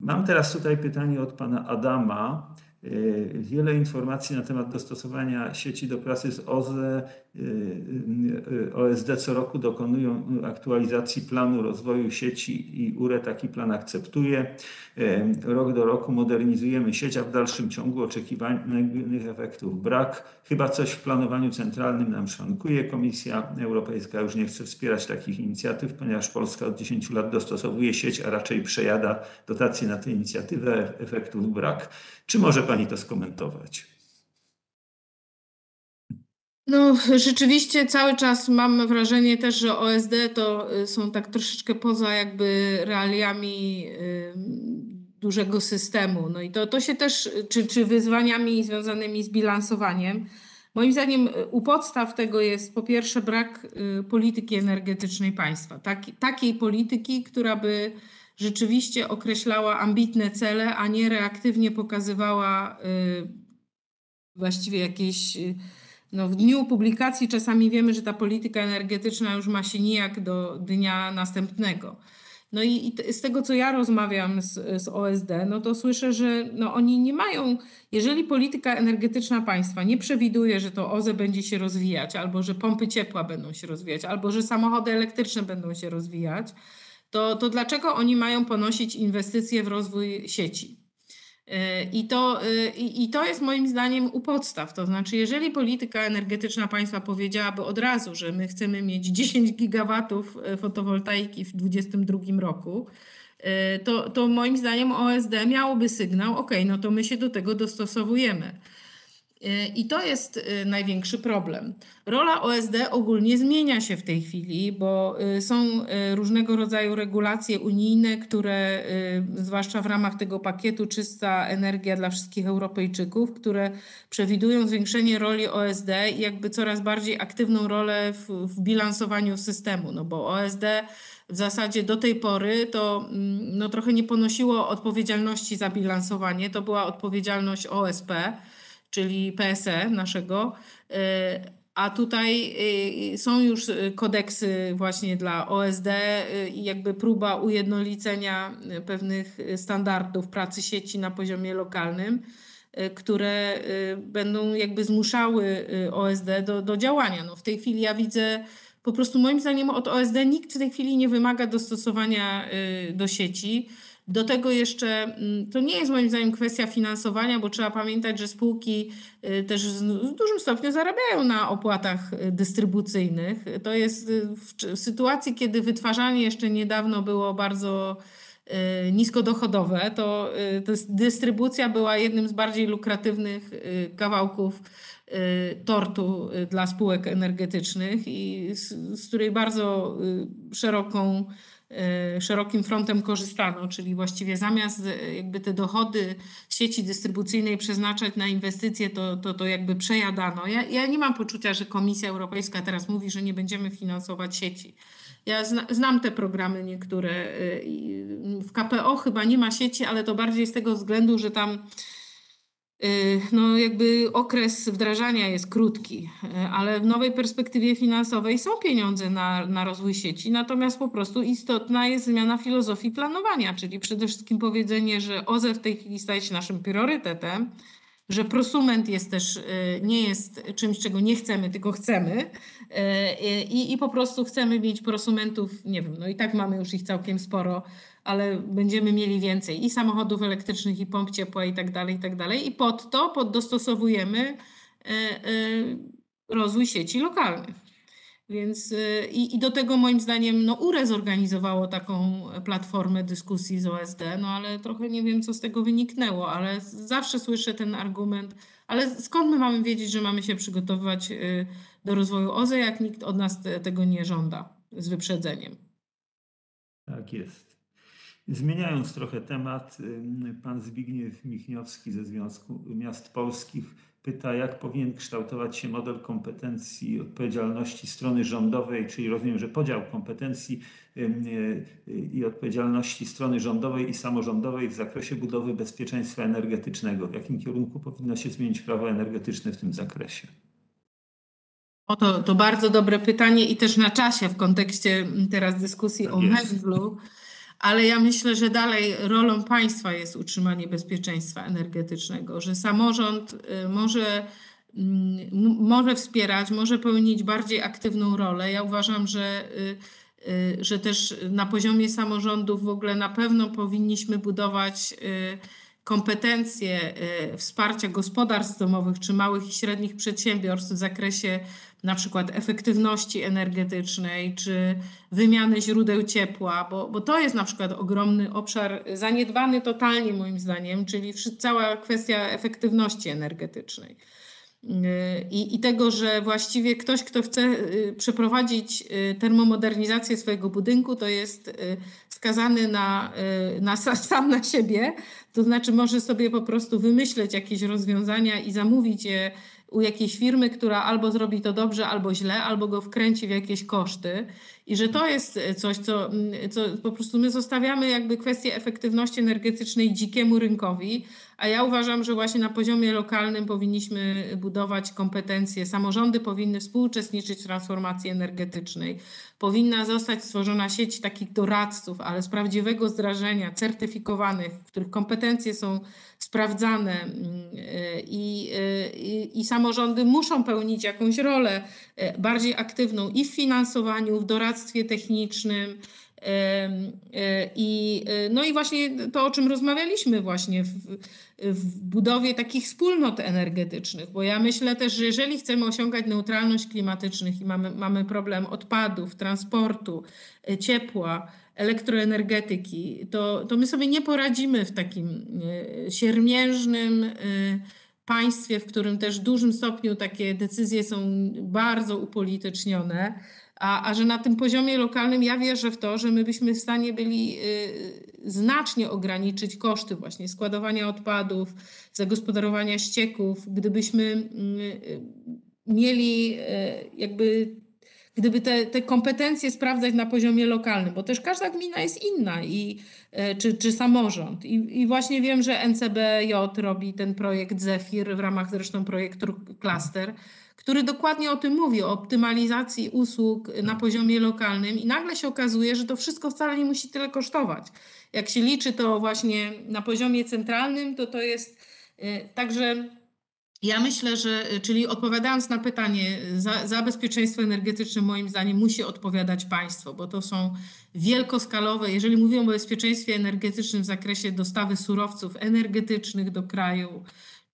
Mam teraz tutaj pytanie od pana Adama. Y, Wiele informacji na temat dostosowania sieci do pracy z OZE. Y, y, OSD co roku dokonują aktualizacji planu rozwoju sieci i URE taki plan akceptuje. Y, Rok do roku modernizujemy sieć, a w dalszym ciągu oczekiwanych efektów brak. Chyba coś w planowaniu centralnym nam szwankuje. Komisja Europejska już nie chce wspierać takich inicjatyw, ponieważ Polska od 10 lat dostosowuje sieć, a raczej przejada dotacje na tę inicjatywę. Efektów brak. Czy może Pani to skomentować? No, rzeczywiście cały czas mam wrażenie też, że OSD to y, są tak troszeczkę poza jakby realiami y, dużego systemu. No i to, to się też, czy, czy wyzwaniami związanymi z bilansowaniem. Moim zdaniem y, u podstaw tego jest po pierwsze brak polityki energetycznej państwa. Taki, takiej polityki, która by rzeczywiście określała ambitne cele, a nie reaktywnie pokazywała właściwie jakieś no w dniu publikacji czasami wiemy, że ta polityka energetyczna już ma się nijak do dnia następnego. No i, i z tego, co ja rozmawiam z, z OSD, no to słyszę, że no oni nie mają, jeżeli polityka energetyczna państwa nie przewiduje, że to OZE będzie się rozwijać, albo że pompy ciepła będą się rozwijać, albo że samochody elektryczne będą się rozwijać, to, to dlaczego oni mają ponosić inwestycje w rozwój sieci? I to, y, I to jest moim zdaniem u podstaw. To znaczy, jeżeli polityka energetyczna państwa powiedziałaby od razu, że my chcemy mieć 10 gigawatów y, fotowoltaiki w 2022 roku, y, to, to moim zdaniem OSD miałoby sygnał, ok, no to my się do tego dostosowujemy. Y, I to jest y, największy problem. Rola OSD ogólnie zmienia się w tej chwili, bo y, są różnego rodzaju regulacje unijne, które, zwłaszcza w ramach tego pakietu Czysta Energia dla wszystkich Europejczyków, które przewidują zwiększenie roli OSD i jakby coraz bardziej aktywną rolę w, w bilansowaniu systemu. No bo OSD w zasadzie do tej pory to mm, no, trochę nie ponosiło odpowiedzialności za bilansowanie, to była odpowiedzialność OSP czyli PSE naszego. E, a tutaj e, są już kodeksy właśnie dla OSD e, i jakby próba ujednolicenia pewnych standardów pracy sieci na poziomie lokalnym, które będą jakby zmuszały OSD do, do działania. No w tej chwili ja widzę, po prostu moim zdaniem od OSD nikt w tej chwili nie wymaga dostosowania do sieci. Do tego jeszcze mm, to nie jest moim zdaniem kwestia finansowania, bo trzeba pamiętać, że spółki y, też w dużym stopniu zarabiają na opłatach y, dystrybucyjnych. To jest y, w sytuacji, kiedy wytwarzanie jeszcze niedawno było bardzo niskodochodowe, to, to dystrybucja była jednym z bardziej lukratywnych kawałków tortu dla spółek energetycznych i z, z której bardzo szeroką szerokim frontem korzystano, czyli właściwie zamiast e, jakby te dochody sieci dystrybucyjnej przeznaczać na inwestycje, to, to, to jakby przejadano. Ja, ja nie mam poczucia, że Komisja Europejska teraz mówi, że nie będziemy finansować sieci. Ja zna, znam te programy niektóre. E, w KPO chyba nie ma sieci, ale to bardziej z tego względu, że tam Y, no jakby okres wdrażania jest krótki, y, ale w nowej perspektywie finansowej są pieniądze na, na rozwój sieci, natomiast po prostu istotna jest zmiana filozofii planowania, czyli przede wszystkim powiedzenie, że OZE w tej chwili staje się naszym priorytetem, że prosument jest też, y, nie jest czymś, czego nie chcemy, tylko chcemy i, i po prostu chcemy mieć prosumentów, nie wiem, no i tak mamy już ich całkiem sporo, ale będziemy mieli więcej i samochodów elektrycznych, i pomp ciepła, i tak dalej, i tak dalej. I pod to poddostosowujemy e, e, rozwój sieci lokalnych. Więc e, i, i do tego moim zdaniem no, URE zorganizowało taką platformę dyskusji z OSD, no ale trochę nie wiem, co z tego wyniknęło, ale zawsze słyszę ten argument, ale skąd my mamy wiedzieć, że mamy się przygotowywać do rozwoju OZE, jak nikt od nas te, tego nie żąda z wyprzedzeniem. Tak jest. Zmieniając trochę temat, pan Zbigniew Michniowski ze Związku Miast Polskich pyta, jak powinien kształtować się model kompetencji i odpowiedzialności strony rządowej, czyli rozumiem, że podział kompetencji i odpowiedzialności strony rządowej i samorządowej w zakresie budowy bezpieczeństwa energetycznego. W jakim kierunku powinno się zmienić prawo energetyczne w tym zakresie? O to, to bardzo dobre pytanie i też na czasie w kontekście teraz dyskusji tak o węglu ale ja myślę, że dalej rolą państwa jest utrzymanie bezpieczeństwa energetycznego, że samorząd y, może, mm, może wspierać, może pełnić bardziej aktywną rolę. Ja uważam, że, y, y, że też na poziomie samorządów w ogóle na pewno powinniśmy budować kompetencje wsparcia gospodarstw domowych czy małych i średnich przedsiębiorstw w zakresie na przykład efektywności energetycznej czy wymiany źródeł ciepła, bo, bo to jest na przykład ogromny obszar zaniedbany totalnie moim zdaniem, czyli cała kwestia efektywności energetycznej. I, I, tego, że właściwie ktoś, kto chce y, przeprowadzić y, termomodernizację swojego budynku, to jest y, skazany na, na [laughs] sam na siebie. To znaczy, może sobie po prostu wymyśleć jakieś rozwiązania i zamówić je u jakiejś firmy, która albo zrobi to dobrze, albo źle, albo go wkręci w jakieś koszty. I że to jest coś, co, co po prostu my zostawiamy jakby kwestię efektywności energetycznej dzikiemu rynkowi, a ja uważam, że właśnie na poziomie lokalnym powinniśmy budować kompetencje. Samorządy powinny współuczestniczyć w transformacji energetycznej. Powinna zostać stworzona sieć takich doradców, ale z prawdziwego zdrażenia, certyfikowanych, których kompetencje są sprawdzane mm, i, i, i samorządy muszą pełnić jakąś rolę e, bardziej aktywną i w finansowaniu, w doradztwie technicznym, I, e, no i właśnie to, o czym rozmawialiśmy właśnie w, w budowie takich wspólnot energetycznych, bo ja myślę też, że jeżeli chcemy osiągać neutralność klimatyczną i mamy, mamy problem odpadów, transportu, e, ciepła, elektroenergetyki, to, to my sobie nie poradzimy w takim siermiężnym, państwie, w którym też w dużym stopniu takie decyzje są bardzo upolitycznione, a, a że na tym poziomie lokalnym ja wierzę w to, że my byśmy w stanie byli y, znacznie ograniczyć koszty właśnie składowania odpadów, zagospodarowania ścieków, gdybyśmy y, mieli y, jakby gdyby te, te kompetencje sprawdzać na poziomie lokalnym, bo też każda gmina jest inna i, czy, czy samorząd. I, I właśnie wiem, że NCBJ robi ten projekt Zefir w ramach zresztą projektu Cluster, który dokładnie o tym mówi, o optymalizacji usług na poziomie lokalnym i nagle się okazuje, że to wszystko wcale nie musi tyle kosztować. Jak się liczy to właśnie na poziomie centralnym, to to jest e, także ja myślę, że, czyli odpowiadając na pytanie, za, za bezpieczeństwo energetyczne moim zdaniem musi odpowiadać państwo, bo to są wielkoskalowe, jeżeli mówimy o bezpieczeństwie energetycznym w zakresie dostawy surowców energetycznych do kraju,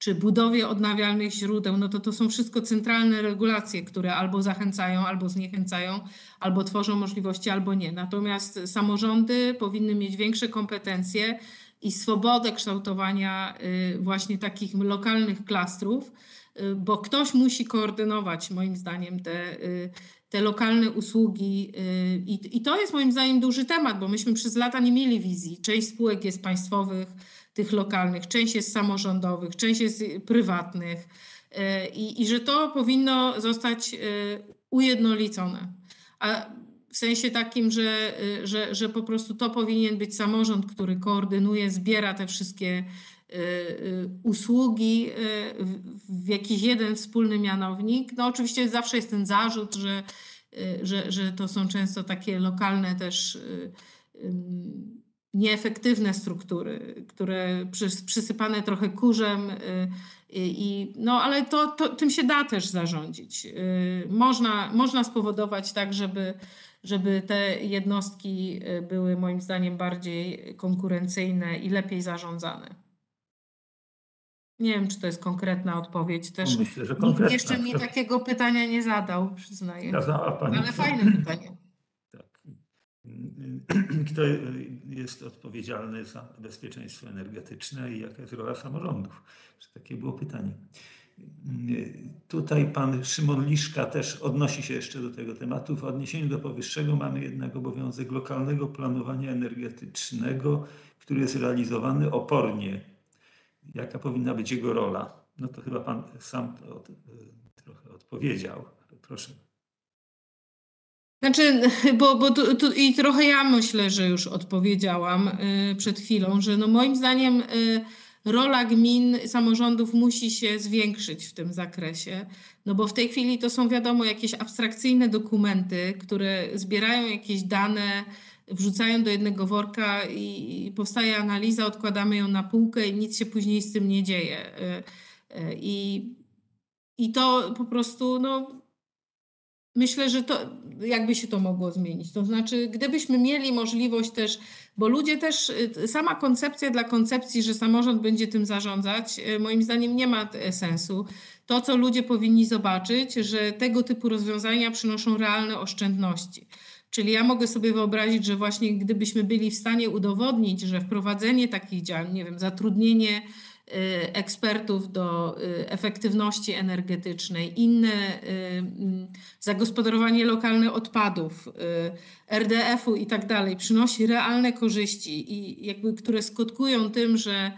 czy budowie odnawialnych źródeł, no to to są wszystko centralne regulacje, które albo zachęcają, albo zniechęcają, albo tworzą możliwości, albo nie. Natomiast samorządy powinny mieć większe kompetencje i swobodę kształtowania y, właśnie takich lokalnych klastrów, y, bo ktoś musi koordynować moim zdaniem te, y, te lokalne usługi I, i to jest moim zdaniem duży temat, bo myśmy przez lata nie mieli wizji. Część spółek jest państwowych, tych lokalnych, część jest samorządowych, część jest prywatnych i, i że to powinno zostać ujednolicone. A w sensie takim, że, y, że, że po prostu to powinien być samorząd, który koordynuje, zbiera te wszystkie y, y, usługi w jakiś jeden wspólny mianownik. No oczywiście zawsze jest ten zarzut, że, że, że to są często takie lokalne też nieefektywne struktury, które przysypane trochę kurzem i no ale to, to tym się da też zarządzić. Można, można spowodować tak, żeby żeby te jednostki y, były moim zdaniem bardziej konkurencyjne i lepiej zarządzane. Nie wiem, czy to jest konkretna odpowiedź. Też no, Myślę, że konkretna. Nikt jeszcze mi takiego pytania nie zadał, przyznaję. Kazała pani Ale fajne pytanie. [clears throat] Kto jest odpowiedzialny za bezpieczeństwo energetyczne i jaka jest rola samorządów? Takie było pytanie. Tutaj pan Szymon Liszka też odnosi się jeszcze do tego tematu. W odniesieniu do powyższego mamy jednak obowiązek lokalnego planowania energetycznego, który jest realizowany opornie. Jaka powinna być jego rola? No to chyba pan sam od, trochę odpowiedział. Proszę. Znaczy, [laughs] bo, bo tu, tu, i trochę ja myślę, że już odpowiedziałam y, przed chwilą, że no moim zdaniem y, rola gmin, samorządów musi się zwiększyć w tym zakresie, no bo w tej chwili to są wiadomo jakieś abstrakcyjne dokumenty, które zbierają jakieś dane, wrzucają do jednego worka i powstaje analiza, odkładamy ją na półkę i nic się później z tym nie dzieje. E, I, i to po prostu, no, myślę, że to jakby się to mogło zmienić. To znaczy, gdybyśmy mieli możliwość też, bo ludzie też, y, sama koncepcja dla koncepcji, że samorząd będzie tym zarządzać, y, moim zdaniem nie ma sensu. To, co ludzie powinni zobaczyć, że tego typu rozwiązania przynoszą realne oszczędności. Czyli ja mogę sobie wyobrazić, że właśnie gdybyśmy byli w stanie udowodnić, że wprowadzenie takich działań, nie wiem, zatrudnienie Y, ekspertów do y, efektywności energetycznej, inne y, zagospodarowanie lokalne odpadów, RDF-u i tak dalej, przynosi realne korzyści i jakby, które skutkują tym, że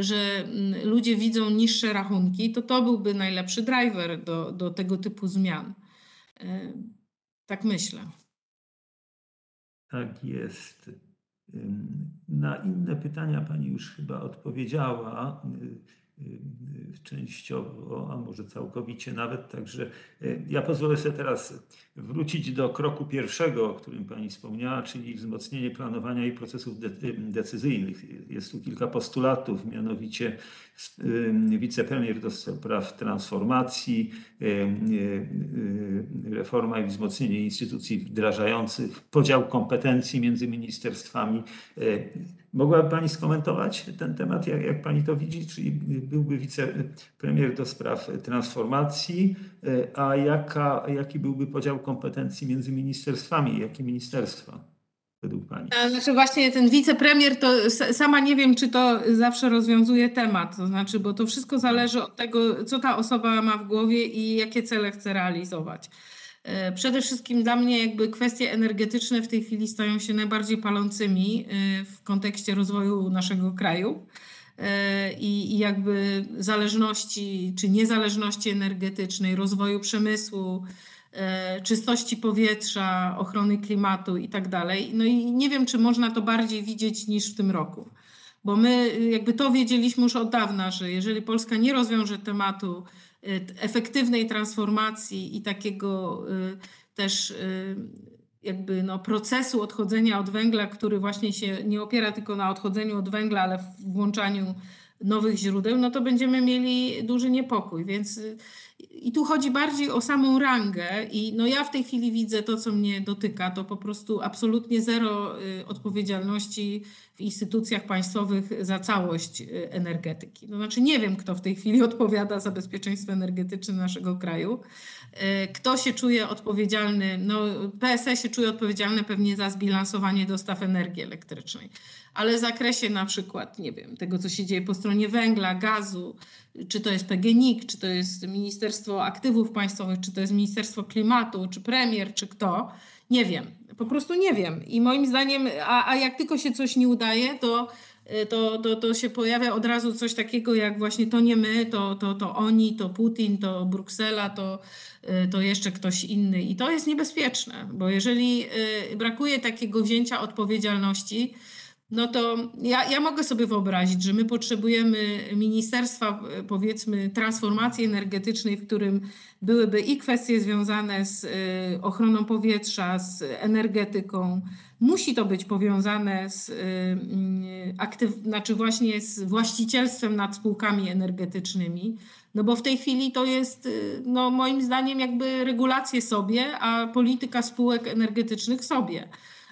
że ludzie widzą niższe rachunki, to to byłby najlepszy driver do, do tego typu zmian. Tak myślę. Tak jest. Na inne pytania Pani już chyba odpowiedziała częściowo, a może całkowicie nawet. Także ja pozwolę sobie teraz wrócić do kroku pierwszego, o którym Pani wspomniała, czyli wzmocnienie planowania i procesów de decyzyjnych. Jest tu kilka postulatów, mianowicie wicepremier do spraw transformacji, reforma i wzmocnienie instytucji wdrażających, podział kompetencji między ministerstwami. Mogłaby Pani skomentować ten temat, jak, jak Pani to widzi? Czyli byłby wicepremier do spraw transformacji, a jaka, jaki byłby podział kompetencji między ministerstwami? Jakie ministerstwa? według Pani? Znaczy właśnie ten wicepremier, to sama nie wiem, czy to zawsze rozwiązuje temat, to znaczy, bo to wszystko zależy od tego, co ta osoba ma w głowie i jakie cele chce realizować. E, Przede wszystkim dla mnie jakby kwestie energetyczne w tej chwili stają się najbardziej palącymi e, w kontekście rozwoju naszego kraju e, i, jakby zależności czy niezależności energetycznej, rozwoju przemysłu, czystości powietrza, ochrony klimatu i tak dalej. No i nie wiem, czy można to bardziej widzieć niż w tym roku. Bo my jakby to wiedzieliśmy już od dawna, że jeżeli Polska nie rozwiąże tematu efektywnej transformacji i takiego y, też y, jakby no, procesu odchodzenia od węgla, który właśnie się nie opiera tylko na odchodzeniu od węgla, ale włączaniu nowych źródeł, no to będziemy mieli duży niepokój. Więc y, i tu chodzi bardziej o samą rangę i no ja w tej chwili widzę to, co mnie dotyka, to po prostu absolutnie zero y, odpowiedzialności w instytucjach państwowych za całość y, energetyki. To znaczy nie wiem, kto w tej chwili odpowiada za bezpieczeństwo energetyczne naszego kraju. Kto się czuje odpowiedzialny? No PSE się czuje odpowiedzialne pewnie za zbilansowanie dostaw energii elektrycznej, ale w zakresie na przykład, nie wiem, tego, co się dzieje po stronie węgla, gazu, czy to jest PGNiG, czy to jest Ministerstwo Aktywów Państwowych, czy to jest Ministerstwo Klimatu, czy premier, czy kto. Nie wiem, po prostu nie wiem. I moim zdaniem, a, a jak tylko się coś nie udaje, to, y, to, to, to się pojawia od razu coś takiego jak właśnie to nie my, to, to, to oni, to Putin, to Bruksela, to, y, to jeszcze ktoś inny. I to jest niebezpieczne, bo jeżeli y, brakuje takiego wzięcia odpowiedzialności, no to ja, ja mogę sobie wyobrazić, że my potrzebujemy ministerstwa, e, powiedzmy, transformacji energetycznej, w którym byłyby i kwestie związane z y, ochroną powietrza, z energetyką. Musi to być powiązane z, y, y, aktyw, znaczy właśnie z właścicielstwem nad spółkami energetycznymi. No bo w tej chwili to jest, no moim zdaniem, jakby regulacje sobie, a polityka spółek energetycznych sobie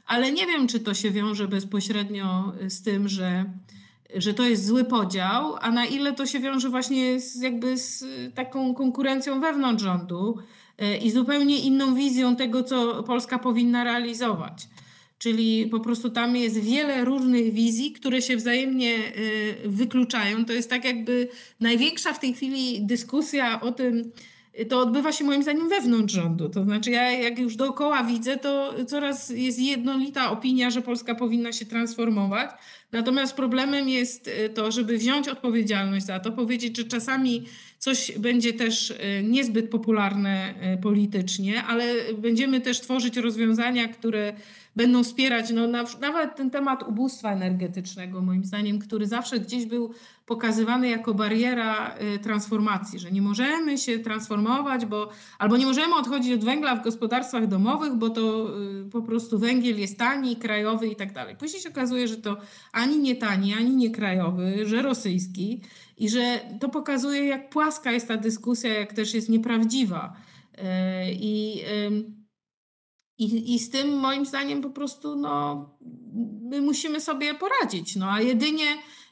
ale nie wiem, czy to się wiąże bezpośrednio z tym, że, że to jest zły podział, a na ile to się wiąże właśnie z, jakby z taką konkurencją wewnątrz rządu e, i zupełnie inną wizją tego, co Polska powinna realizować. Czyli po prostu tam jest wiele różnych wizji, które się wzajemnie wykluczają. To jest tak jakby największa w tej chwili dyskusja o tym, to odbywa się moim zdaniem wewnątrz rządu. To znaczy, ja jak już dookoła widzę, to coraz jest jednolita opinia, że Polska powinna się transformować. Natomiast problemem jest y, to, żeby wziąć odpowiedzialność za to, powiedzieć, że czasami coś będzie też y, niezbyt popularne y, politycznie, ale będziemy też tworzyć rozwiązania, które będą wspierać, no, na, nawet ten temat ubóstwa energetycznego, moim zdaniem, który zawsze gdzieś był pokazywany jako bariera transformacji, że nie możemy się transformować, bo albo nie możemy odchodzić od węgla w gospodarstwach domowych, bo to po prostu węgiel jest tani, krajowy i tak dalej. Później się okazuje, że to ani nie tani, ani nie krajowy, że rosyjski i że to pokazuje, jak płaska jest ta dyskusja, jak też jest nieprawdziwa. Y, I, i, I z tym moim zdaniem po prostu no, my musimy sobie poradzić. No, a jedynie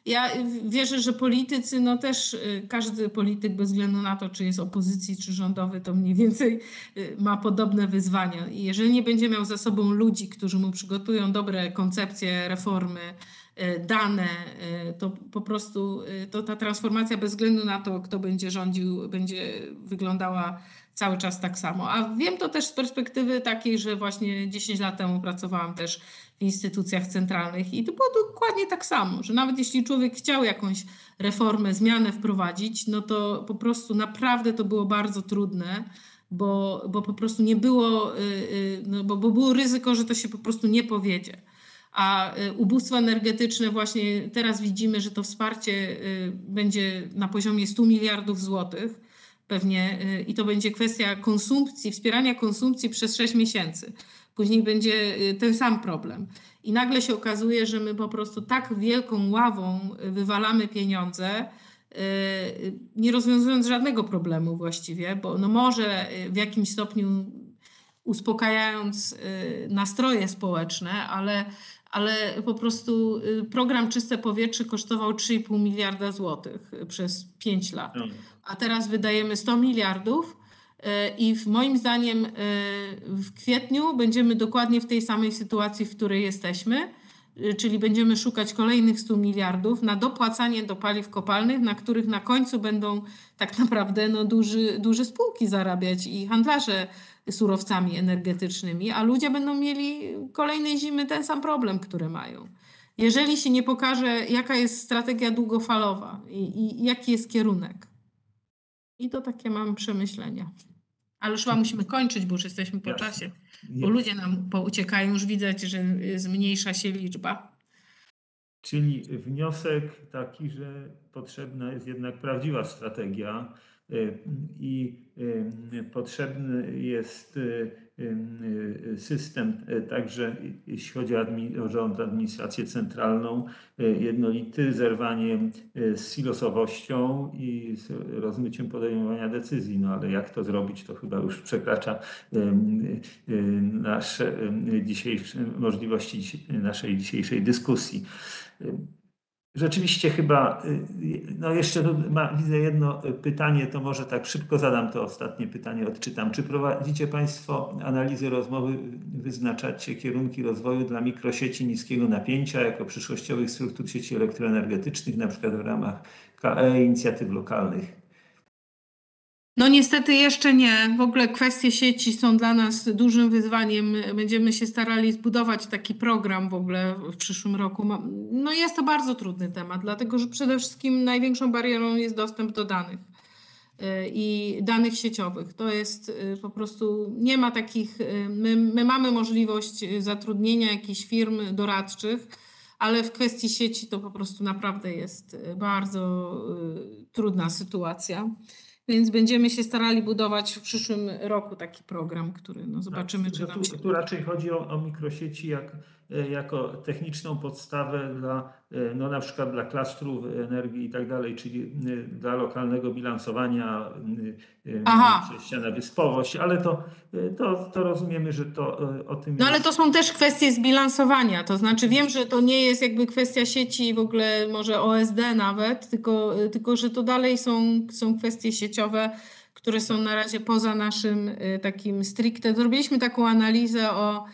ja wierzę, że politycy, no też y, każdy polityk bez względu na to, czy jest opozycji, czy rządowy, to mniej więcej y, ma podobne wyzwania. I jeżeli nie będzie miał za sobą ludzi, którzy mu przygotują dobre koncepcje reformy, dane, to po prostu to ta transformacja bez względu na to, kto będzie rządził, będzie wyglądała cały czas tak samo. A wiem to też z perspektywy takiej, że właśnie 10 lat temu pracowałam też w instytucjach centralnych i to było dokładnie tak samo, że nawet jeśli człowiek chciał jakąś reformę, zmianę wprowadzić, no to po prostu naprawdę to było bardzo trudne. Bo, bo po prostu nie było, no bo, bo było ryzyko, że to się po prostu nie powiedzie. A ubóstwo energetyczne właśnie teraz widzimy, że to wsparcie będzie na poziomie 100 miliardów złotych pewnie i to będzie kwestia konsumpcji, wspierania konsumpcji przez 6 miesięcy. Później będzie ten sam problem. I nagle się okazuje, że my po prostu tak wielką ławą wywalamy pieniądze, nie rozwiązując żadnego problemu właściwie, bo no może w jakimś stopniu uspokajając nastroje społeczne, ale, ale po prostu program Czyste Powietrze kosztował 3,5 miliarda złotych przez 5 lat. A teraz wydajemy 100 miliardów E, I w moim zdaniem w kwietniu będziemy dokładnie w tej samej sytuacji, w której jesteśmy, czyli będziemy szukać kolejnych 100 miliardów na dopłacanie do paliw kopalnych, na których na końcu będą tak naprawdę no, duży, duże spółki zarabiać i handlarze surowcami energetycznymi, a ludzie będą mieli kolejnej zimy ten sam problem, który mają. Jeżeli się nie pokaże, jaka jest strategia długofalowa i, i jaki jest kierunek. I to takie mam przemyślenia. Ale już chyba musimy kończyć, bo już jesteśmy po Jasne. czasie. Bo ludzie nam pouciekają, już widać, że zmniejsza się liczba. Czyli wniosek taki, że potrzebna jest jednak prawdziwa strategia i y, potrzebny jest y, y, system y, także jeśli chodzi o, rząd, administrację centralną, y, jednolity, zerwanie y, z silosowością i z rozmyciem podejmowania decyzji. No ale jak to zrobić, to chyba już przekracza y, y, nasze y, dzisiejsze możliwości naszej dzisiejszej dyskusji. Rzeczywiście chyba, y, no jeszcze ma, widzę jedno pytanie, to może tak szybko zadam to ostatnie pytanie, odczytam. Czy prowadzicie Państwo analizy rozmowy, wyznaczacie kierunki rozwoju dla mikrosieci niskiego napięcia jako przyszłościowych struktur sieci elektroenergetycznych, na przykład w ramach KE, inicjatyw lokalnych? No niestety jeszcze nie. W ogóle kwestie sieci są dla nas dużym wyzwaniem. Będziemy się starali zbudować taki program w ogóle w przyszłym roku. No jest to bardzo trudny temat, dlatego że przede wszystkim największą barierą jest dostęp do danych y, i danych sieciowych. To jest y, po prostu, nie ma takich, y, my, my mamy możliwość zatrudnienia jakichś firm doradczych, ale w kwestii sieci to po prostu naprawdę jest bardzo trudna sytuacja. Więc będziemy się starali budować w przyszłym roku taki program, który no zobaczymy, Tak, czy że nam tu, się tu raczej chodzi o, o mikrosieci jak, jako techniczną podstawę dla, e, no na przykład dla klastrów energii i tak dalej, czyli e, dla lokalnego bilansowania, przejścia na wyspowość, ale to, to, to rozumiemy, że to o tym No ale to są też kwestie zbilansowania, to znaczy wiem, że to nie jest jakby kwestia sieci w ogóle może OSD nawet, tylko, tylko że to dalej są, są kwestie sieciowe, które są na razie poza naszym y, takim stricte. Zrobiliśmy taką analizę o,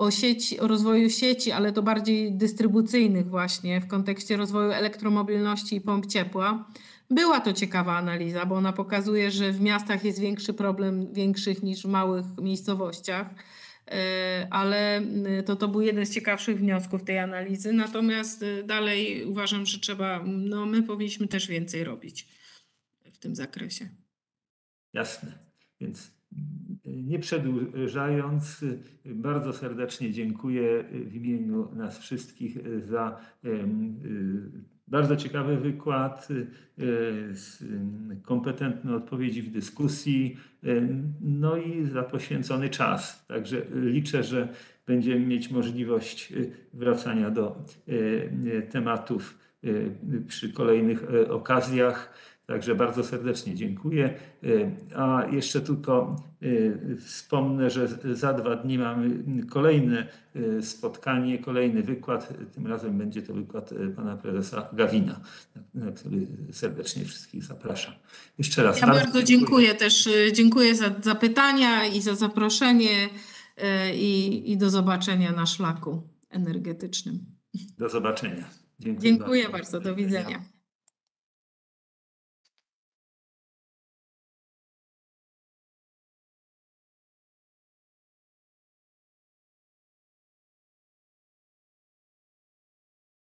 o sieci, o rozwoju sieci, ale to bardziej dystrybucyjnych właśnie w kontekście rozwoju elektromobilności i pomp ciepła. Była to ciekawa analiza, bo ona pokazuje, że w miastach jest większy problem, większych niż w małych miejscowościach. E, ale m, to, to był jeden z ciekawszych wniosków tej analizy. Natomiast e, dalej uważam, że trzeba, no my powinniśmy też więcej robić w tym zakresie. Jasne. Więc nie przedłużając, bardzo serdecznie dziękuję w imieniu nas wszystkich za y, bardzo ciekawy wykład, y, kompetentne odpowiedzi w dyskusji, no i za poświęcony czas. Także liczę, że będziemy mieć możliwość y, wracania do y, tematów y, przy kolejnych y, okazjach. Także bardzo serdecznie dziękuję. Y, A jeszcze tylko y, wspomnę, że za dwa dni mamy kolejne y, spotkanie, kolejny wykład. Tym razem będzie to wykład pana prezesa Gawina, na na który serdecznie wszystkich zapraszam. Jeszcze raz Ja bardzo dziękuję też, e, dziękuję za zapytania i za zaproszenie e, i, i do zobaczenia na szlaku energetycznym. Do zobaczenia. Dziękuję, Dziękuję bardzo, do widzenia.